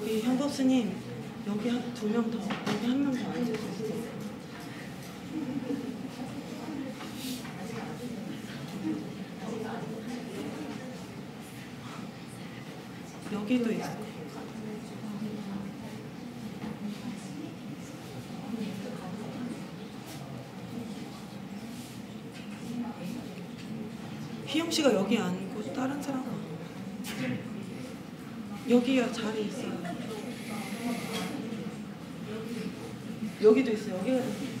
여기 현법 스님 여기 두명 더, 여기 한 명더 있어요. 여기도 있어. 희영 씨가 여기 앉고 다른 사람 여기야 자리 있어요. 여기도 있어요. 여기가 로스페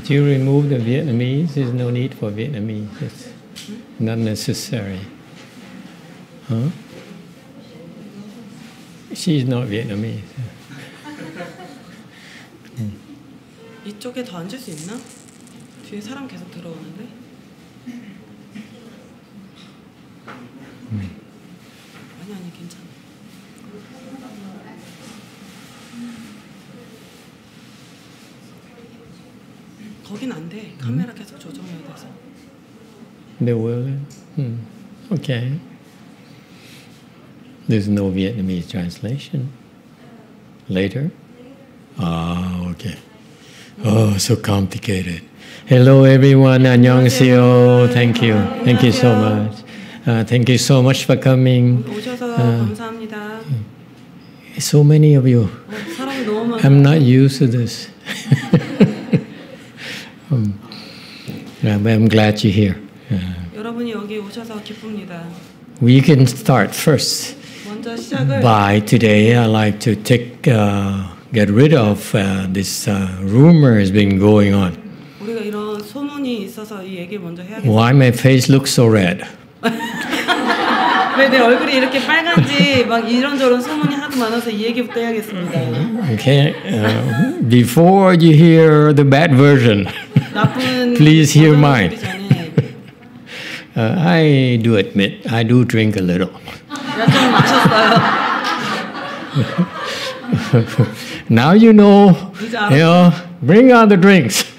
Did you remove the Vietnamese? There's no need for Vietnamese. It's not necessary. Huh? She's not Vietnamese. 이쪽에 더 앉을 수 있나? 뒤에 사람 계속 들어오는데. Okay. There's no Vietnamese translation. Later? Ah, okay. Oh, so complicated. Hello, everyone. 안녕하세요. Thank you. Thank you so much. Uh, thank you so much for coming. 오셔서 감사합니다. So many of you. 어, 사람이 너무 많아. I'm not used to this. um, yeah, but I'm glad you're here. Uh, 여러분이 여기 오셔서 기쁩니다. we can start first. 먼저 시작을 By today, I like to take, uh, get rid of uh, this uh, rumor has been going on. 우리가 이런 소문이 있어서 이 얘기를 먼저 해야겠어요. Why my face looks so red? 왜 내 얼굴이 이렇게 빨간지 막 이런저런 소문이 하도 많아서 이 얘기부터 해야겠습니다. Okay, uh, before you hear the bad version, 나쁜 Please hear 버전을 mine. 들기 전에 uh, I do admit I do drink a little. 몇잔 마셨어요. Now you know. 이제 You know, bring out the drinks.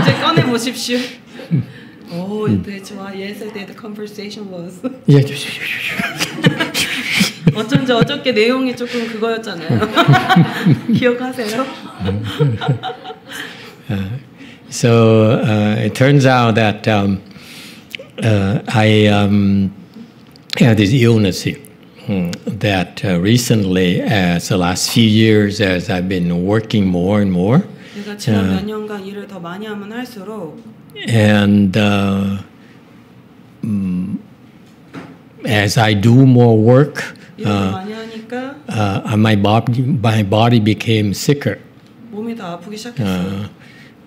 이제 꺼내 보십시오. 오, 네 좋아. Yesterday the conversation was. Yeah. 어쩐지 어저께 내용이 조금 그거였잖아요. 기억하세요? So uh, it turns out that um, uh, I um, have this illness here. hmm, That uh, recently, as the last few years, as I've been working more and more, 내가 지난 몇 년간 일을 더 많이 하면 할수록 and uh, mm, as I do more work, 일을 더 많이 하니까 uh, my body my body became sicker.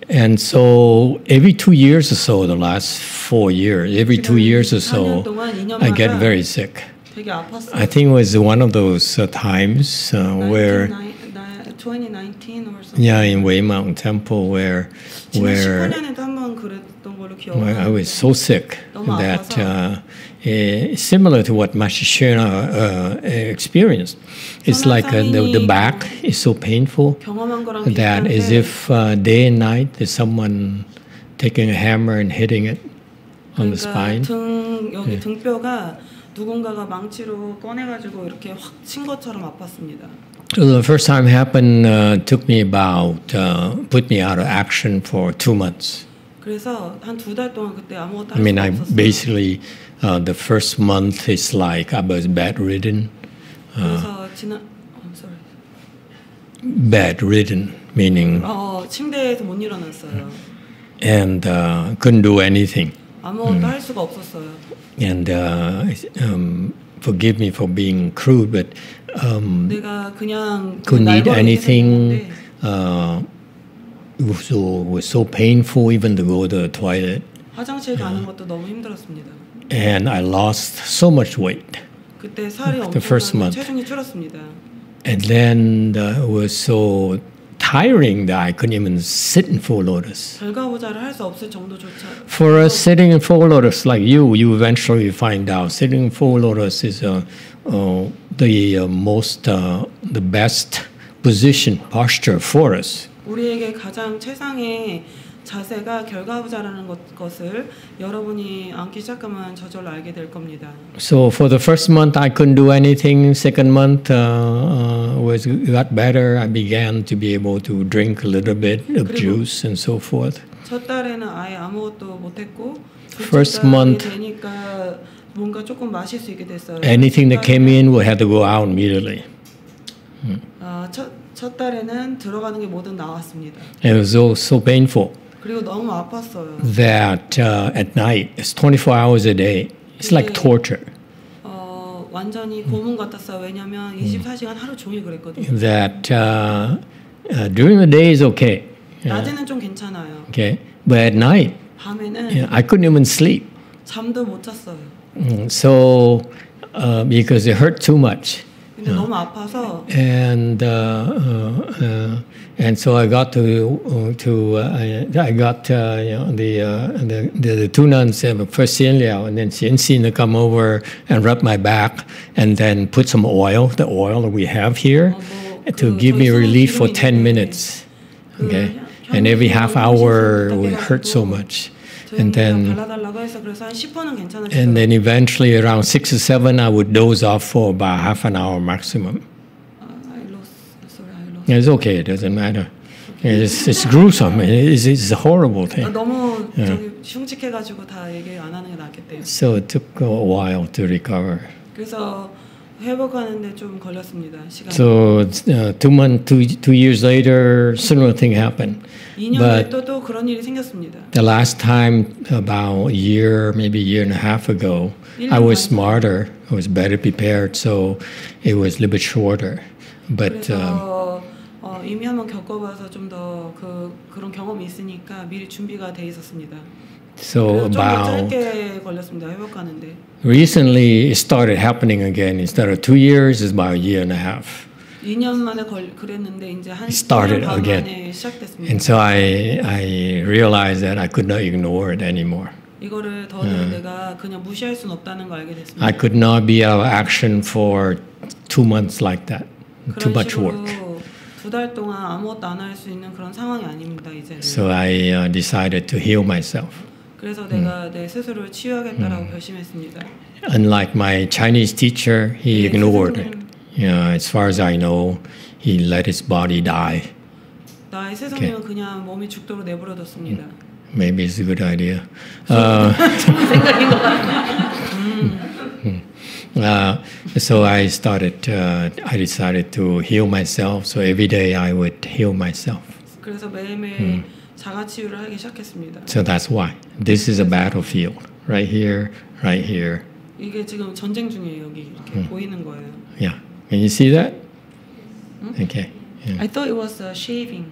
And so every two years or so, the last four years, every two years or so, I get very sick. I think it was one of those uh, times uh, where. 2019 or something. Yeah, in Wei Mountain Temple, where where, where I was so sick that uh, uh, eh, similar to what Mashishina uh, experienced. It's like uh, the, the back is so painful 경험한 거랑 that as 비슷한데 if uh, day and night there's someone taking a hammer and hitting it on the 그러니까 spine. 등 여기 네. 등뼈가 누군가가 망치로 꺼내가지고 이렇게 확 친 것처럼 아팠습니다. So the first time happened uh, took me about uh, put me out of action for two months. 그래서 한 두 달 동안 그때 아무것도 I 할 mean, 수가 I 없었어요. basically uh, the first month is like I was bedridden. 그래서 지난 oh, sorry. Bedridden meaning 어, 침대에서 못 일어났어요. and uh, couldn't do anything. 아무것도 할 수가 없었어요. And uh, um, forgive me for being crude, but um, 내가 그냥 그 couldn't eat 날벌이게 anything. 생겼는데 Uh, it was so, was so painful even to go to the toilet. 화장실 가는 것도 너무 힘들었습니다. And I lost so much weight. 그때 살이 The first 엄청 month. 체중이 줄었습니다. And then uh, it was so tiring that I couldn't even sit in full lotus. 결과보자를 할 수 없을 정도조차 For us, sitting in full lotus like you, you eventually find out sitting in full lotus is uh, uh, the uh, most, uh, the best position, posture for us. 우리에게 가장 최상의 자세가 결과부자라는 것, 것을 여러분이 앉기 시작하면 저절로 알게 될 겁니다. So for the first month, I couldn't do anything. Second month uh, uh, was got better. I began to be able to drink a little bit of juice and so forth. 첫 달에는 아예 아무것도 못했고 First month. 되니까 뭔가 조금 마실 수 있게 됐어요. Anything that 첫 came in, we had to go out immediately. 아, 첫, 첫 달에는 들어가는 게 뭐든 나왔습니다. It was so so painful 그리고 너무 아팠어요. that uh, at night it's 24 hours a day. It's like 그게- torture. 어, 완전히 고문 같았어요. 왜냐면 24시간 하루 종일 그랬거든요. That uh, uh, during the day is okay, 낮에는 좀 괜찮아요. okay, but at night 밤에는 you know, I couldn't even sleep. 잠도 못 잤어요. Mm, So uh, because it hurt too much. 근데 너무 아파서 and uh, uh, uh, and so I got to uh, to uh, I, I got uh, you know the, uh, the the the two nuns uh, first Xian Liao and then Xian Xin to come over and rub my back and then put some oil, the oil that we have here, 어, 뭐 to 그 give me 저희 쓰는 relief for 기름이 ten 있는데 minutes. Okay, 그 and every half hour 향- would hurt so much, and 저희가 then. 발라달라고 해서 그래서 한 10분은 괜찮았어요. And then eventually, around six or seven, I would doze off for about half an hour maximum. 아, I lost, sorry, I lost. It's okay. It doesn't matter. It's, it's gruesome. It's, it's a horrible 아, thing. 너무 저기 흉측해가지고 다 얘기 안 하는 게 낫겠대요. So it took a while to recover. 그래서 회복하는데 좀 걸렸습니다. 시간. So uh, two months, two, two years later, similar thing happened. 2년 but- 후에 또, 또 그런 일이 생겼습니다. The last time, about a year, maybe a year and a half ago, I was smarter. I was better prepared, so it was a little bit shorter. But um, 그래서 어, 이미 한번 겪어봐서 좀 더 그 그런 경험이 있으니까 미리 준비가 돼 있었습니다. so 그래서 좀 더 about 짧게 걸렸습니다. 회복하는데. recently, it started happening again. Instead of two years, it's about a year and a half. 2년 만에 걸 그랬는데 이제 한 started 1년 반 again. 만에 시작됐습니다. And so I, I realized that I could not ignore it anymore. 이거를 더는 내가 그냥 무시할 수는 없다는 걸 알게 됐습니다. I could not be out of action for two months like that. Too 그런 much work. 식으로 두 달 동안 아무것도 안 할 수 있는 그런 상황이 아닙니다. 이제는. So I uh, decided to heal myself. 그래서 내가 내 스스로를 치유하겠다라고 결심했습니다. Unlike my Chinese teacher, he 네, ignored it. 스승님. Yeah, as far as I know, he let his body die. 나의 스승님은 그냥 몸이 죽도록 내버려뒀습니다. Maybe it's a good idea. Uh, 생각인 것 같아요. uh, so I started, uh, I decided to heal myself. So every day I would heal myself. 그래서 매일매일 자가 치유를 하기 시작했습니다. So that's why. This is a battlefield. Right here, right here. 이게 지금 전쟁 중이에요. 여기 이렇게 보이는 거예요. Yeah. Can you see that? Okay. Yeah. I thought it was uh, shaving.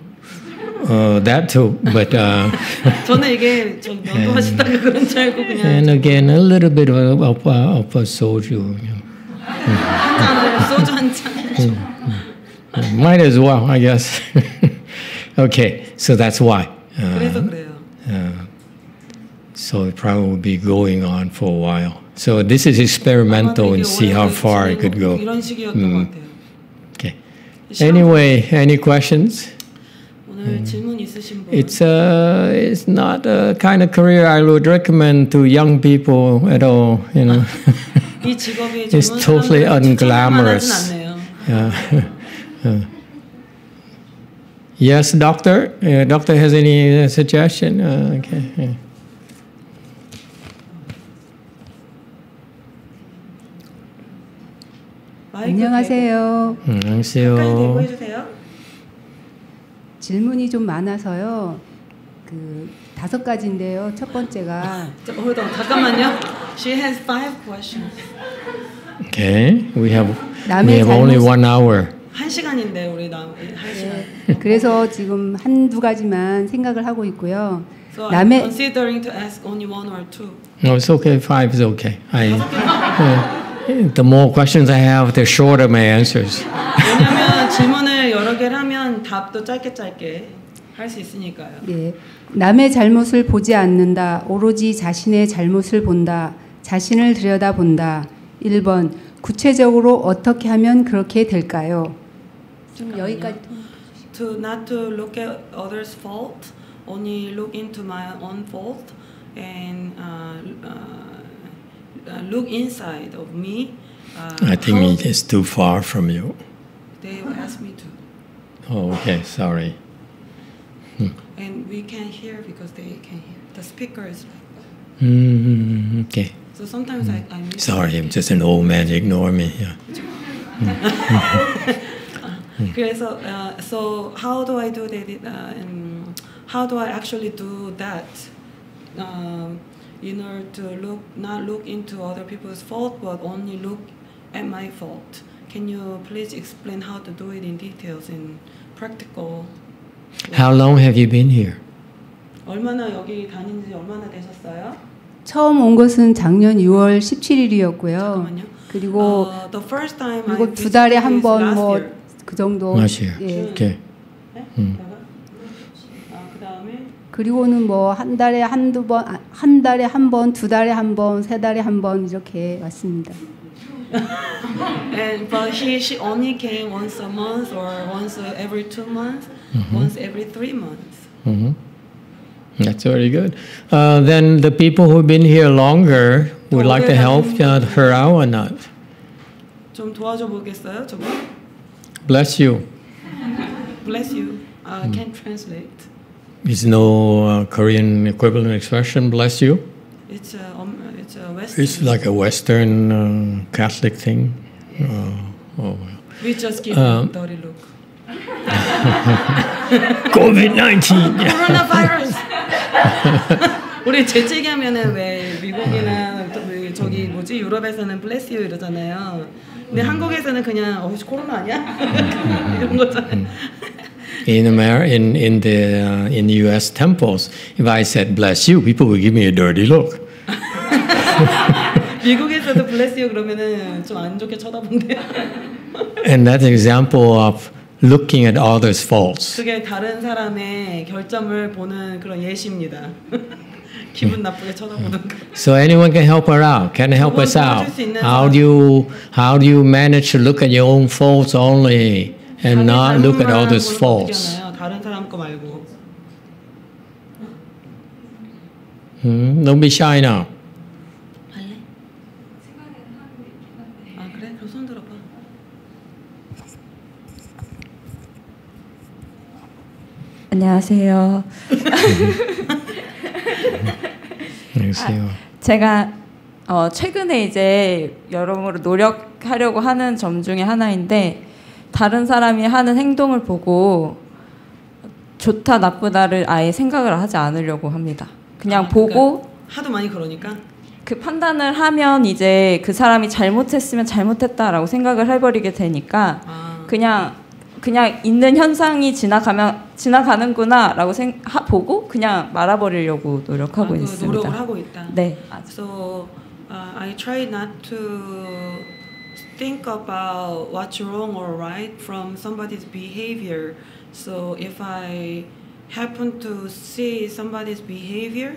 Uh, that too, but uh, 저는 이게 저 면도하시다가 그런 줄 알고 그냥 and again a little bit of, of, uh, of a soju. You know. 한 잔을 소주 한 잔. Might as well, I guess. okay, so that's why. 그래서 Uh, 그래요. so it probably will be going on for a while. So this is experimental and see how far it could go. Mm. Okay. Anyway, any questions? Mm. It's a, it's not a kind of career I would recommend to young people at all. You know, it's totally unglamorous. Yeah. Uh. Yes, doctor. Uh, doctor has any uh, suggestion? okay. Yeah. 마이크 음, 안녕하세요. 해주세요. 질문이 좀 많아서요. 그 다섯 가지인데요. 첫 번째가 자, hold on, 잠깐만요. She has five questions. Okay, we have we have only one hour. 한 시간인데 우리 남한 시간. 그래서 지금 한 두 가지만 생각을 하고 있고요. So I'm 남의 considering to ask only one or two. No, it's okay. Five is okay. I. uh, the more questions I have, the shorter my answers. 왜냐면 질문을 여러 개를 하면 답도 짧게 짧게 할 수 있으니까요. 예, 남의 잘못을 보지 않는다. 오로지 자신의 잘못을 본다. 자신을 들여다본다. 1번 구체적으로 어떻게 하면 그렇게 될까요? 좀. 여기까지 To not to look at others' fault, only look into my own fault and uh, uh, uh, look inside of me. Uh, I think how it is too far from you. they asked me to, Oh, okay. Sorry. and we can't hear because they can hear. The speaker is like that. Mm, okay. So sometimes I, I miss. Sorry, I'm just an old man. Ignore me. Yeah. 그래서 uh, so how do I do that? Uh, and how do I actually do that? Um, in order to look not look into other people's fault, but only look at my fault. Can you please explain how to do it in details in practical? How long have you been here? 얼마나 여기 다닌 지 얼마나 되셨어요? 처음 온 것은 작년 6월 17일이었고요. 잠깐만요. 그리고 Uh, the first time 그리고 두 달에 한 번 뭐. 그 정도. 예. Okay. 네? 음. 그다가? 아, 그다음에 그리고는 뭐 한 달에 한두 번, 아, 한 달에 한 번, 두 달에 한 번, 세 달에 한 번 이렇게 왔습니다. And but he she only came once a month or once every two months, once every three months. hmm That's very good. Uh, then the people who've been here longer would like to help uh, her out or not? 좀 도와줘 보겠어요, 저분? Bless you. Bless you. I can't translate. Is no uh, Korean equivalent expression bless you? It's a um, it's a Western. It's like a Western uh, Catholic thing. Uh, oh, well. we just give Um, him dirty look. COVID 19. 코로나 바이러스. 우리 재채기하면은 왜 미국이나 저기 뭐지 유럽에서는 bless you 이러잖아요. 근데 한국에서는 그냥 어 코로나 아니야? 이런 거잖아요. In Amer- in in the uh, in the U.S. temples, if I said bless you, people would give me a dirty look. 미국에서도 bless you 그러면은 좀 안 좋게 쳐다본대요. And that's an example of looking at others' faults. 그게 다른 사람의 결점을 보는 그런 예시입니다. 기분 나쁘게 쳐다보는 거. So anyone can help her out. Can help us out. How do you how do you manage to look at your own faults only And not look at others' faults? Hmm? Don't be shy now. 아 들어봐. 안녕하세요. 안녕하세요. 제가 어, 최근에 이제 여러모로 노력하려고 하는 점 중에 하나인데 다른 사람이 하는 행동을 보고 좋다 나쁘다를 아예 생각을 하지 않으려고 합니다. 그냥 아, 보고 하도 많이 그러니까. 그 판단을 하면 이제 그 사람이 잘못했으면 잘못했다라고 생각을 해버리게 되니까 아, 그냥 그냥 있는 현상이 지나가면 지나가는구나라고 생 하, 보고 그냥 말아버리려고 노력하고 아, 그 있습니다. 노력을 하고 있다. 네. So uh, I try not to think about what's wrong or right from somebody's behavior. So if I happen to see somebody's behavior,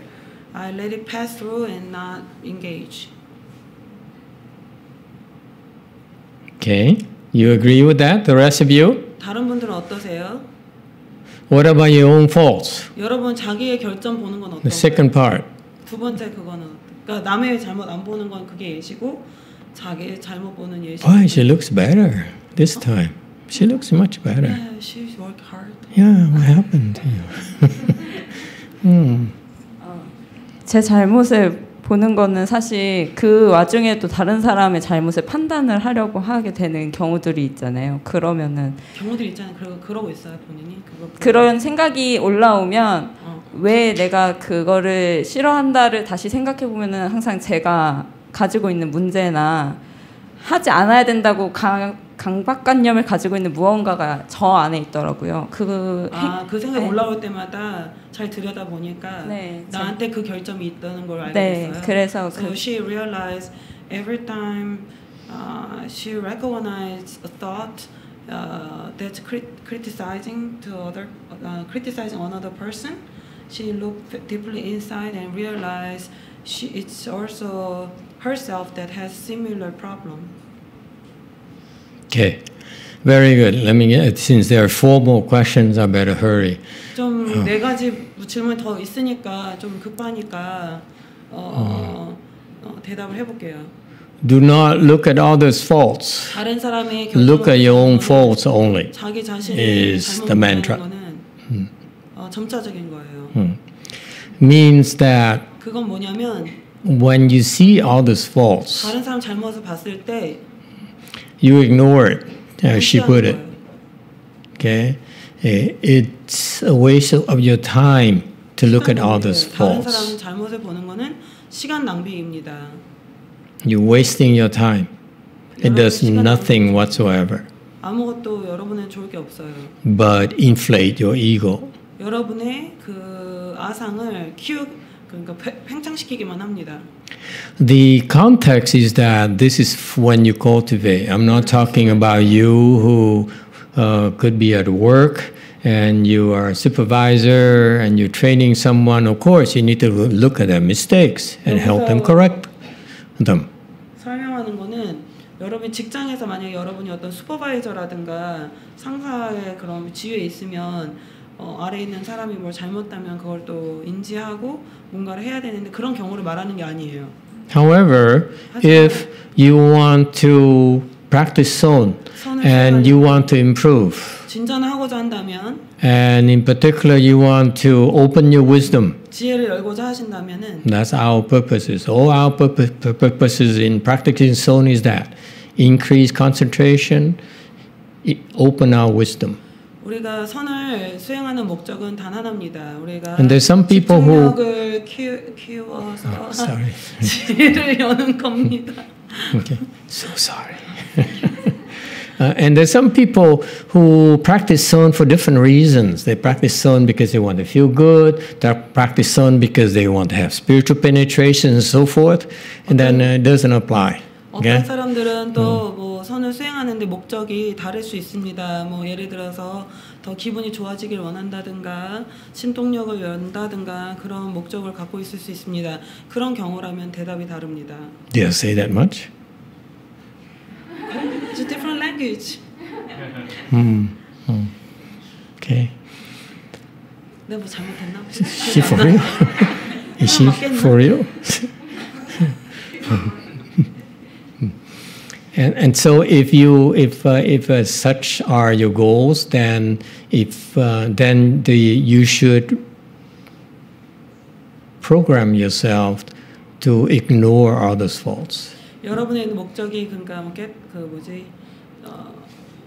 I let it pass through and not engage. Okay, you agree with that? The rest of you? 다른 분들은 어떠세요? What about your own faults? 여러분 자기의 결점 보는 건 The 어떤가요? second part. 두 번째 그거는 그러니까 남의 잘못 안 보는 건 그게 예시고 자기의 잘못 보는 예시. Boy, she looks better this time. She looks much better. Yeah, she's worked hard. Yeah, what happened to you? hmm. 제 잘못을 보는 거는 사실 그 와중에도 다른 사람의 잘못을 판단을 하려고 하게 되는 경우들이 있잖아요. 그러면은 경우들 있잖아요. 그러고 그러고 있어요 본인이. 그런 생각이 올라오면 어. 왜 내가 그거를 싫어한다를 다시 생각해 보면은 항상 제가 가지고 있는 문제나 하지 않아야 된다고 강, 강박관념을 가지고 있는 무언가가 저 안에 있더라고요. 그 아, 그 생각 네. 올라올 때마다 잘 들여다 보니까 네, 나한테 그 결점이 있다는 걸 알게 네, 됐어요. 그래서 So 그 she realized every time uh, she recognized a thought uh, that's crit- criticizing to other, uh, criticizing another person, she looked deeply inside and realized she it's also herself that has similar problem. Okay, very good. Let me get, since there are four more questions, I better hurry. 좀 네 가지 질문 더 있으니까 좀 급하니까 어, 어, 어, 대답을 해볼게요. Do not look at others' faults. 다른 사람의 Look at your own 결정을 faults only. 자기 자신의 is 잘못 the mantra. 거는 어, 점차적인 거예요. Hmm. Means that 그건 뭐냐면 when you see others' faults, 다른 사람 잘못을 봤을 때 you ignore it, as she 무시하는 put it. 거예요. Okay, Eh, it's a waste of your time to look at 시간 others' 낭비예요. 다른 faults. 사람 잘못을 보는 거는 시간 낭비입니다. You're wasting your time. It does 여러분, 시간 nothing whatsoever 아무것도 여러분은 좋을 게 없어요. but inflate your ego. 여러분의 그 아상을 키우 그러니까 팽- 팽창시키기만 합니다. The context is that this is when you cultivate. I'm not talking about you who uh, could be at work and you are a supervisor and you're training someone. Of course, you need to look at their mistakes and help them correct them. 설명하는 거는 여러분 직장에서 만약에 여러분이 어떤 슈퍼바이저라든가 상사의 그런 지위에 있으면 어, 아래 있는 사람이 뭘 잘못하면 그걸 또 인지하고 뭔가를 해야 되는데 그런 경우를 말하는 게 아니에요. However, if you want to practice son 선을 and you want to improve, 진전을 하고자 한다면 and in particular, you want to open your wisdom. 지혜를 열고자 하신다면은 That's our purposes. All our purpose, purposes in practicing Son is that increase concentration, open our wisdom. 우리가 선을 수행하는 목적은 단 하나입니다. 우리가 And there's some people who 키워서 oh, sorry. 지혜를 여는 겁니다. okay. So sorry. Uh, and there's some people who practice Son for different reasons. They practice Son because they want to feel good. They practice Son because they want to have spiritual penetration and so forth. And okay. then uh, it doesn't apply. 어떤 사람들은 또뭐 선을 수행하는데 목적이 다를 수 있습니다. 뭐 예를 들어서 더 기분이 좋아지길 원한다든가 신동력을 연다든가 그런 목적을 갖고 있을 수 있습니다. 그런 경우라면 대답이 다릅니다. Do you say that much? It's a different language. Okay. 내가 뭐 잘못했나? She for real? Is she for real? and, and so if you if uh, if uh, such are your goals, then if uh, then the you should program yourself to ignore others' faults. 여러분의 목적이 그러니까 뭐 깨- 그 뭐지 어,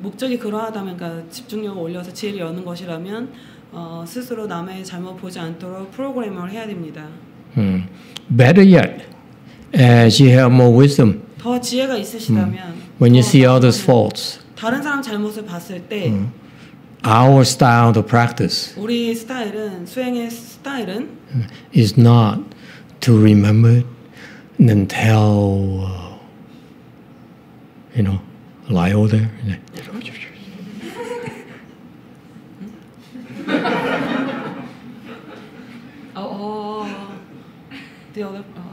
목적이 그러하다면 그러니까 집중력을 올려서 지혜를 여는 것이라면 어, 스스로 남의 잘못 보지 않도록 프로그램을 해야 됩니다. Hmm. Better yet, as you have more wisdom, 더 지혜가 있으시다면 when you 더 see others' faults, 다른 사람 잘못을 봤을 때 our style to practice 우리 스타일은 수행의 스타일은 is not to remember and tell uh, you know, lie over there. 어, 어. The other, 어.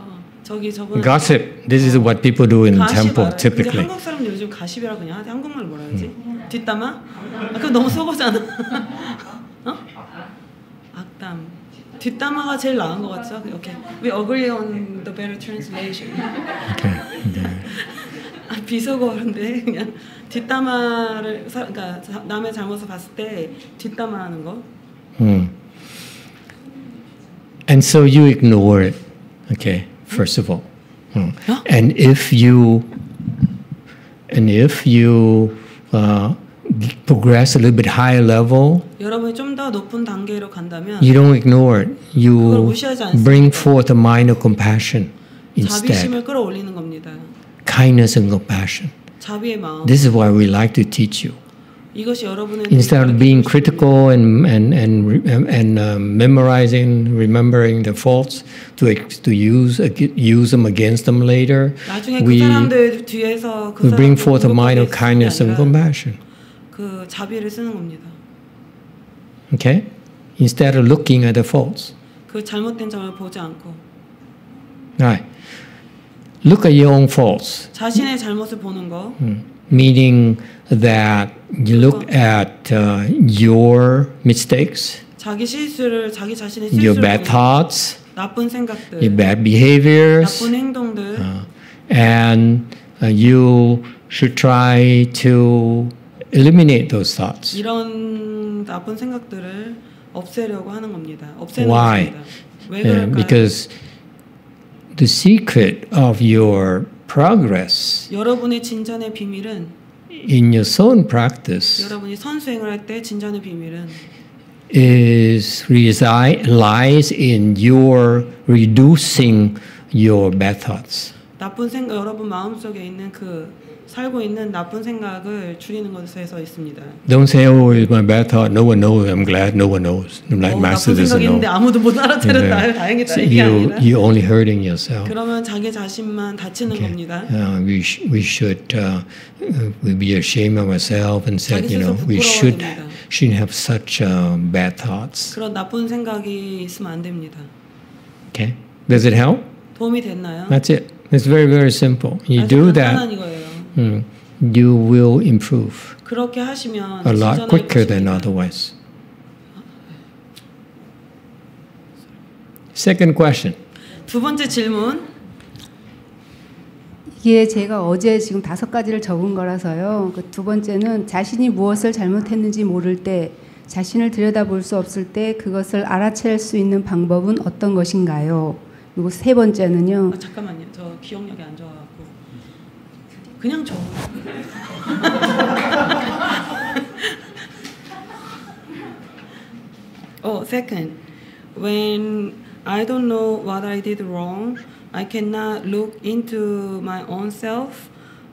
저기 저분 Gossip. This is what people do in temple typically. 한국 사람들 요즘 가십이라 그냥 하지 한국말 뭐라 하지? 뒷담화? 아, 그거 너무 속어잖아. 어? 악담. 뒷담화가 제일 나은 것 같죠? 오케이. We agree on the better translation. Okay. okay. 아, 비속어인데 그냥 뒷담화를 사, 그러니까 자- 남의 잘못을 봤을 때 뒷담화하는 거. Hmm. And so you ignore it, okay, first of all. Hmm. Yeah. And if you and if you uh, progress a little bit higher level, 여러분이 좀 더 높은 단계로 간다면 you don't ignore it. 그걸 You 무시하지 않습니다. bring forth a mind of compassion instead. 자비심을 끌어올리는 겁니다. Kindness and compassion. 자비의 마음. This is why we like to teach you. 이것이 여러분의 Instead of being critical and and and re- and um, memorizing, remembering the faults to ex- to use ag- use them against them later, 나중에 그 we 사람들 뒤에서 그 we bring 사람들 forth a mind of 공격하게 kindness 쓰는 and 게 아니라 compassion. 그 자비를 쓰는 겁니다. Okay, instead of looking at the faults. 그 잘못된 점을 보지 않고 Right. Look at your own faults, 자신의 잘못을 보는 거. meaning that you look at uh, your mistakes, 자기 실수를 자기 자신의 your 실수를 bad 보는 거. thoughts, 나쁜 생각들, your bad behaviors, 나쁜 행동들, and uh, you should try to eliminate those thoughts. 이런 나쁜 생각들을 없애려고 하는 겁니다. 없애는 Why? 겁니다. 왜 Uh, 그럴까요? because the secret of your progress 여러분의 진전의 비밀은 in your own practice 여러분이 선수행을 할 때 진전의 비밀은 is reside lies in your reducing your thoughts. 나쁜 생각 여러분 마음속에 있는 그 살고 있는 나쁜 생각을 줄이는 것에서 있습니다. Don't say, "Oh, it's my bad thought." No one knows. I'm glad no one knows. Like 어, Master 나쁜 doesn't 생각이 있는데 know. 아무도 못 알아들었다. Yeah. 다행이다. So 이게 you 아니라 you only hurting yourself. 그러면 자기 자신만 다치는 겁니다. Uh, we sh- we should uh, uh, we be ashamed of ourselves and said, 자기 you know, 스스로 we 부끄러워야 should 됩니다. shouldn't have such uh, bad thoughts. 그런 나쁜 생각이 있으면 안 됩니다. Okay, does it help? 도움이 됐나요? That's it. It's very very simple. You 아주 do 간단한 that, 이거예요. Mm, you will improve 그렇게 하시면 a lot quicker than otherwise. Second question. 두 번째 질문. 이게 제가 어제 지금 다섯 가지를 적은 거라서요. 그 두 번째는 자신이 무엇을 잘못했는지 모를 때, 자신을 들여다볼 수 없을 때 그것을 알아챌 수 있는 방법은 어떤 것인가요? 그리고 세 번째는요. 아, 잠깐만요. 저 기억력이 안 좋아갖고 그냥 저. oh, second, when I don't know what I did wrong, I cannot look into my own self.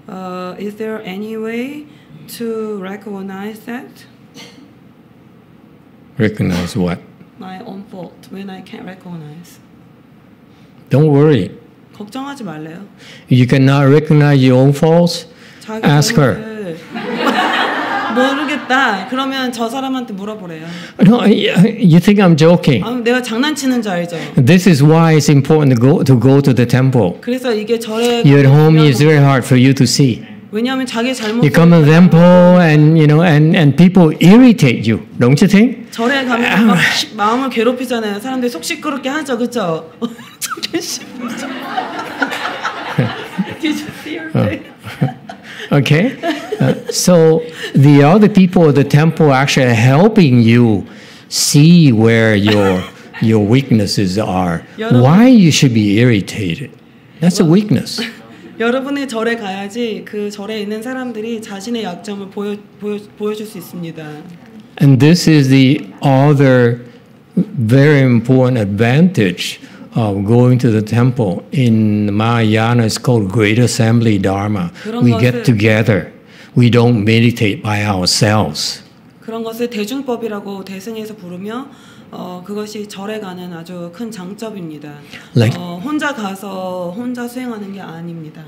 Uh, is there any way to recognize that Recognize what? my own fault when I can't recognize? Don't worry. 걱정하지 말래요. You cannot recognize your own faults. Ask her. 모르겠다. 그러면 저 사람한테 물어보래요. No, you think I'm joking. 아, 내가 장난치는 줄 알죠. This is why it's important to go to go to the temple. 그래서 이게 절에 You're at home. It's very hard for you to see. 왜냐하면 자기 잘못 You come to the temple, and you know, and and people irritate you, don't you think? 절에 가면 막 시- 마음을 괴롭히잖아요. 사람들이 속 시끄럽게 하죠, 그렇죠? Okay. Uh, so the other people of the temple actually are helping you see where your your weaknesses are. 여러분- Why you should be irritated? That's a weakness. 여러분의 절에 가야지 그 절에 있는 사람들이 자신의 약점을 보여, 보여, 보여줄 수 있습니다. And this is the other very important advantage Of going to the temple. In Mahayana, it's called Great Assembly Dharma. We get together. We don't meditate by ourselves. 그런 것을 대중법이라고 대승해서 부르며 어, 그것이 절에 가는 아주 큰 장점입니다. Like- 어, 혼자 가서 혼자 수행하는 게 아닙니다.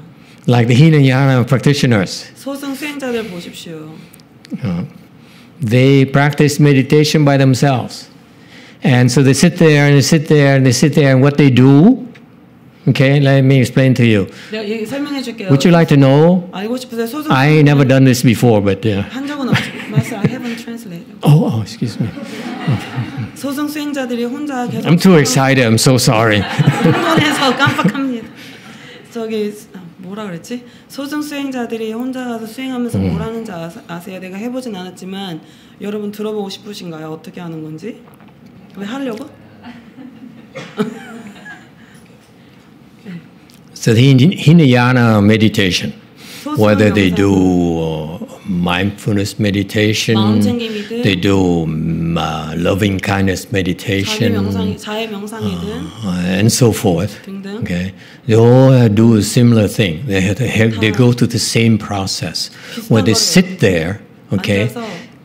like the Hinayana practitioners. 소승 수행자들 보십시오. They practice meditation by themselves. And so they sit there and they sit there and they sit there, and what they do, okay, let me explain to you. Would you like to know? I never done this before, but. Uh, I haven't translated. Oh, oh excuse me. 소승 수행자들이 I'm too excited. I'm so sorry. 흥분해서 깜빡합니다. 저기 뭐라 그랬지? 소승 수행자들이 혼자 가서 수행하면서 뭘 하는지 아세요? 내가 해보진 않았지만 여러분 들어보고 싶으신가요? 어떻게 하는 건지? 왜 하려고? So the Hin- Hinayana meditation, 소승 whether they 명상. do uh, mindfulness meditation, 마음 챙김이든 they do um, uh, loving kindness 자기 meditation, 명상, 자해 명상이든 uh, and so forth. 등등 Okay, they all do a similar thing. They have, they, have, they go through the same process where they sit there, okay, 앉아서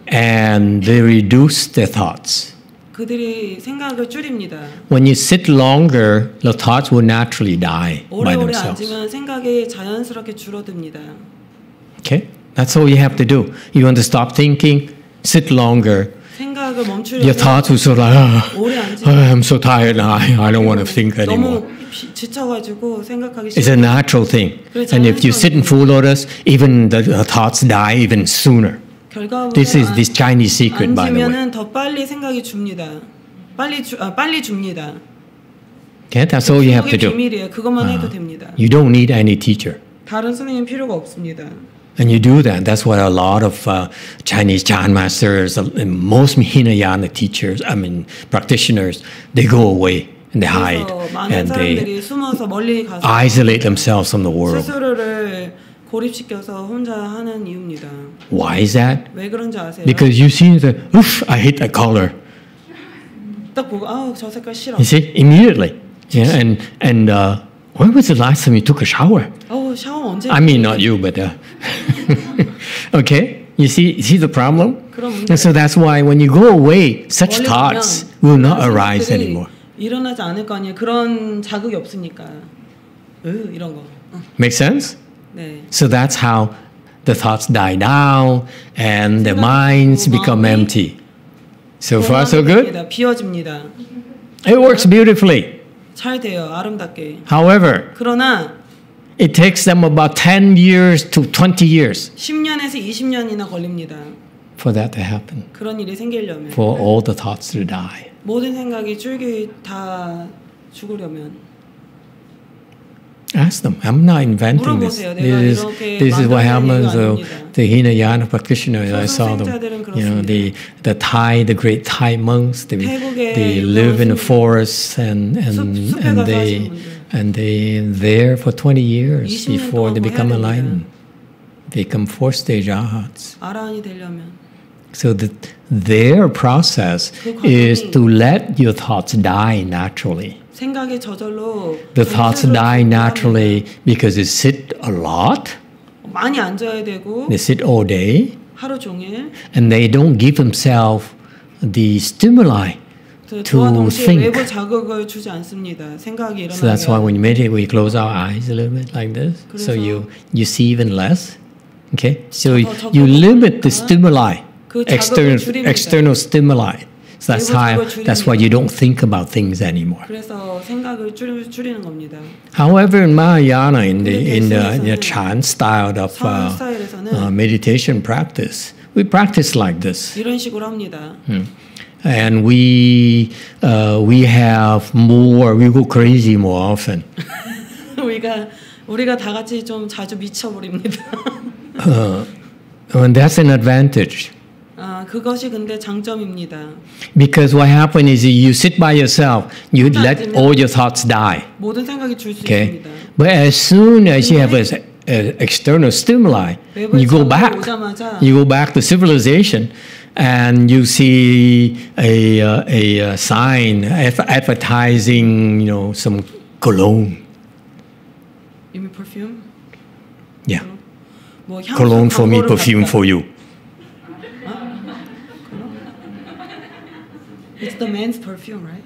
and they reduce their thoughts. 그들이 생각을 줄입니다. When you sit longer, the thoughts will naturally die by 오래오래 themselves. 앉으면 생각이 자연스럽게 줄어듭니다. Okay, that's all you have to do. You want to stop thinking, sit longer. 생각을 Your 멈추려고 thoughts will sort of, ah, 오래 ah, 앉으면 I'm so tired now. I, I don't want to think anymore. 너무 비- 지쳐가지고 생각하기 It's a 싫어. natural thing. 그래, And if you sit in full lotus, even the, the thoughts die even sooner. 결과보다 This is this Chinese secret, by the way. 앉으면은 더 빨리 생각이 줍니다. 빨리 주, 아, 빨리 줍니다. Okay, that's all you have to 그게 do. 비밀이에요. 그것만 해도 됩니다. You don't need any teacher. 다른 선생님 필요가 없습니다. And you do that. That's what a lot of uh, Chinese Chan masters, uh, and most Hinayana teachers, I mean practitioners, they go away and they hide 그래서 많은 and they 사람들이 숨어서 멀리 가서 isolate themselves from the world. 스스로를 고립시켜서 혼자 하는 이유입니다. Why is that? 왜 그런지 아세요? Because you see the, oof, I hate that color. 딱 보고 아우 저 색깔 싫어. You see, immediately. Yeah, and and uh, when was the last time you took a shower? 어우 샤워 언제? I mean, not you, but uh, okay. You see, see the problem. 그런 문제. And so that's why when you go away, such 멀리 thoughts 가면 will not 그런 arise 생각들이 anymore. 일어나지 않을 거 아니에요. 그런 자극이 없으니까. 으 이런 거. 어, Make sense? 네. So that's how the thoughts die down and the 생각이 minds 없고 become 마음이 empty. So far, so good. 공허해집니다. 비워집니다. It works beautifully. 잘 돼요. 아름답게. However, 그러나 it takes them about 10 years to 20 years 10년에서 20년이나 걸립니다. for that to happen, 그런 일이 생기려면 for all the thoughts to die. 모든 생각이 줄기 다 죽으려면 ask them. I'm not inventing this. This is, this is what happens. to the Hinayana practitioners. I saw them. You know, the the Thai, the great Thai monks. They, they live in the forest and and and they and they there for 20 years before they become enlightened. They become four stage arhats. So the, their process is to let your thoughts die naturally. 생각이 저절로 The thoughts 전체적으로 die 죽게 naturally because they sit a lot, 합니다. 많이 앉아야 되고 they sit all day, 하루 종일 and they don't give themselves the stimuli. 그 to 그와 동시에 think. 외부 자극을 주지 않습니다. 생각이 So that's why 일어나면 when you meditate, we close our eyes a little bit like this, so 그래서- you you see even less. Okay, so 더 적극 you limit the 보니까 stimuli, 그 자극을 external 줄입니다. external stimuli. So that's 외부 how 자극을 that's why you don't think about things anymore. 그래서 생각을 줄, 줄이는 겁니다. However, in Mahayana, in the 근데 in the, in the 대승에서는 Chan style of 성 uh, 스타일에서는 uh, meditation practice, we practice like this. 이런 식으로 합니다. and we uh, we have more we go crazy more often 우리가 우리가 다 같이 좀 자주 미쳐버립니다. and that's an advantage 아 그것이 근데 장점입니다. because what happens is you sit by yourself you let all your thoughts die 모든 생각이 줄 수 okay 있습니다. but as soon as you have a, a external stimuli you go back 오자마자 you go back to civilization and you see a uh, a, uh sign adver- advertising you know some cologne You mean perfume? yeah 뭐 향수 cologne for me 광고를 perfume 봤다. for you It's the man's perfume, right?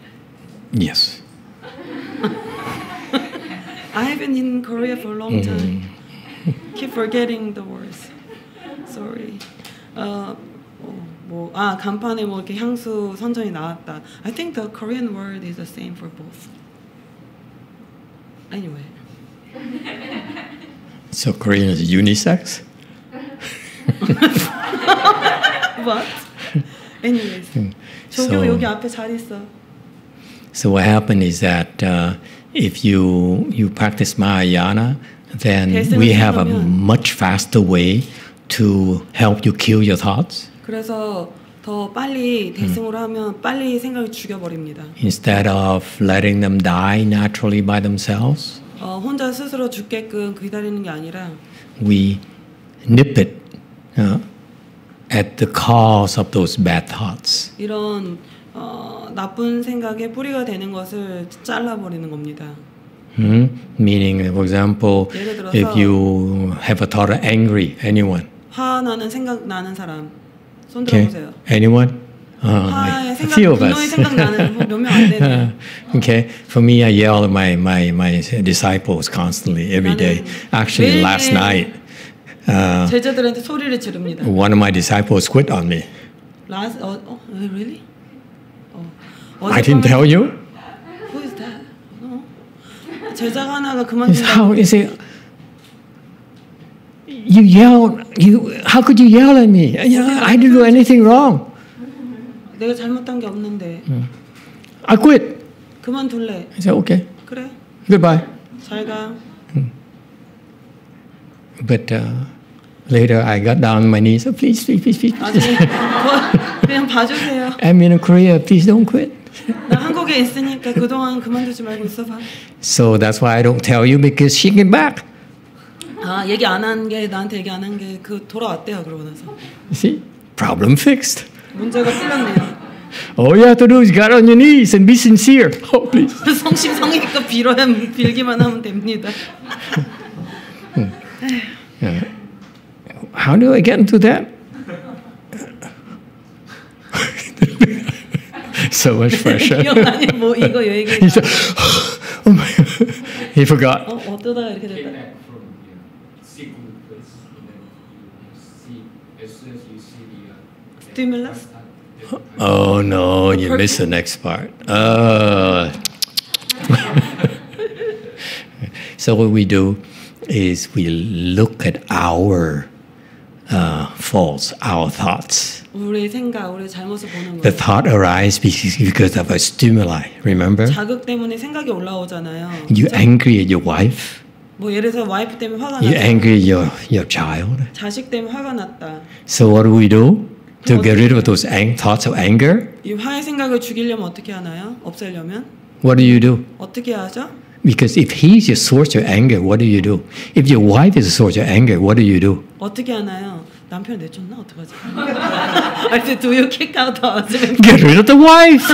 yes I have been in Korea for a long time. keep forgetting the words. Sorry. 어, 어, 뭐, 아, 간판에 뭐 이렇게 향수 선전이 나왔다. I think the Korean word is the same for both. Anyway. So Korean is unisex? What? Anyways. 조교 So- 여기 앞에 잘 있어. So what happened is that uh, if you you practice Mahayana, then 대승을 we have a 생각하면- much faster way to help you kill your thoughts 그래서 더 빨리 대승으로 하면 빨리 생각을 죽여버립니다. instead of letting them die naturally by themselves. 어, 혼자 스스로 죽게끔 기다리는 게 아니라 We nip it uh, at the cause of those bad thoughts. 이런 어, 나쁜 생각의 뿌리가 되는 것을 잘라버리는 겁니다. Hmm? Meaning, for example, 예를 들어서- if you have a thought of angry, anyone, 화나는 생각 나는 사람 손 okay, 들어보세요. anyone, uh, 화의 a 생각, few of 분노의 us. 생각나는 몇 명 안 되는. okay, for me, I yell at my, my, my disciples constantly every day. Actually, last 매일매일- night, uh, 제자들한테 소리를 지릅니다. one of my disciples quit on me. 라스 어, 어 really? 어, I didn't tell you. Who is that? 어? 제자가 하나가 그만둔다. how is it? You yell. You how could you yell at me? I didn't do anything wrong. 내가 잘못한 게 없는데 I quit. 그만둘래. I said, okay, 그래. goodbye. 잘 가. But uh, later, I got down on my knees. Oh, please, please, please, please. 나중에 그- 그냥 봐주세요. I'm in Korea. Please don't quit. 나 한국에 있으니까 그동안 그만두지 말고 있어봐. So that's why I don't tell you because she came back. 아 얘기 안 한 게 나한테 얘기 안 한 게 그 돌아왔대요 그러고 나서 see, problem fixed. 문제가 풀렸네요. All you have to do is get on your knees and be sincere. Oh, please. 성심성의껏 빌어야 빌기만 하면 됩니다. How do I get into that? so much pressure. 기억 아니 뭐 이거 얘기. He said, "Oh my!" God. He forgot. 어 어떠다가 이렇게 됐다. back from you know, sequel place, and then you see as soon as you see the uh, Stimulus? Oh no, you missed the next part. Uh. so what we do is we look at our uh, faults, our thoughts. 우리 생각, 우리 잘못을 보는 The 거예요. thought arises because because of a stimuli. Remember, 자극 때문에 생각이 올라오잖아요. you 그죠? angry at your wife, 뭐 예를 들어서 와이프 때문에 화가 you 났다. angry at your your child. 자식 때문에 화가 났다. So what do we do to get rid of those ang- thoughts of anger? 이 화의 생각을 죽이려면 어떻게 하나요? 없애려면 What do you do? 어떻게 하죠? Because if he's your source of anger, what do you do? If your wife is a source of anger, what do you do? 어떻게 하나요? 남편 내쫓나 어떡하지? I said, do you kick out the husband? Get rid of the wife.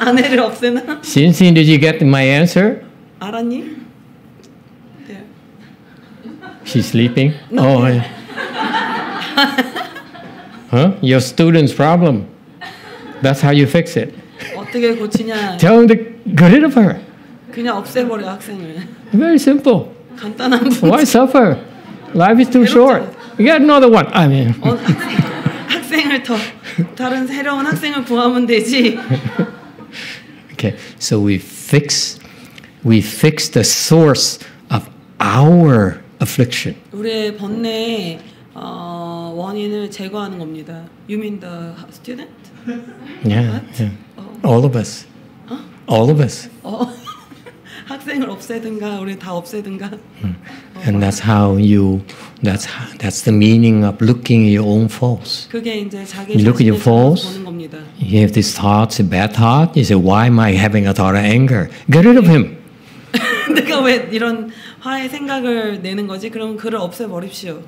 아내를 없애나? Since did you get my answer? 알았니? 네. She's sleeping. Oh. I- huh? Your student's problem. That's how you fix it. 어떻게 고치냐? Tell him to get rid of her. 그냥 없애버려 학생을. Very simple. 간단한 문제. Why suffer? Life is too short. You get another one. I mean, 어, 학생, 학생을 더 다른 새로운 학생을 구하면 되지. okay. So we fix, we fix the source of our affliction. 우리의 번뇌의 어, 원인을 제거하는 겁니다. You mean the student? Yeah, yeah. All of us. All of us. 어, 학생을 없애든가 우리 다 없애든가. And that's how you, that's, how, that's the meaning of looking at your own faults. 그게 이제 자기 You look at your 자신의 faults. 잘못 보는 겁니다. You have these thoughts, a bad thought. You say, why am I having a thought of anger? Get rid of him. 내가 왜 이런 화의 생각을 내는 거지? 그럼 그를 없애버립시오.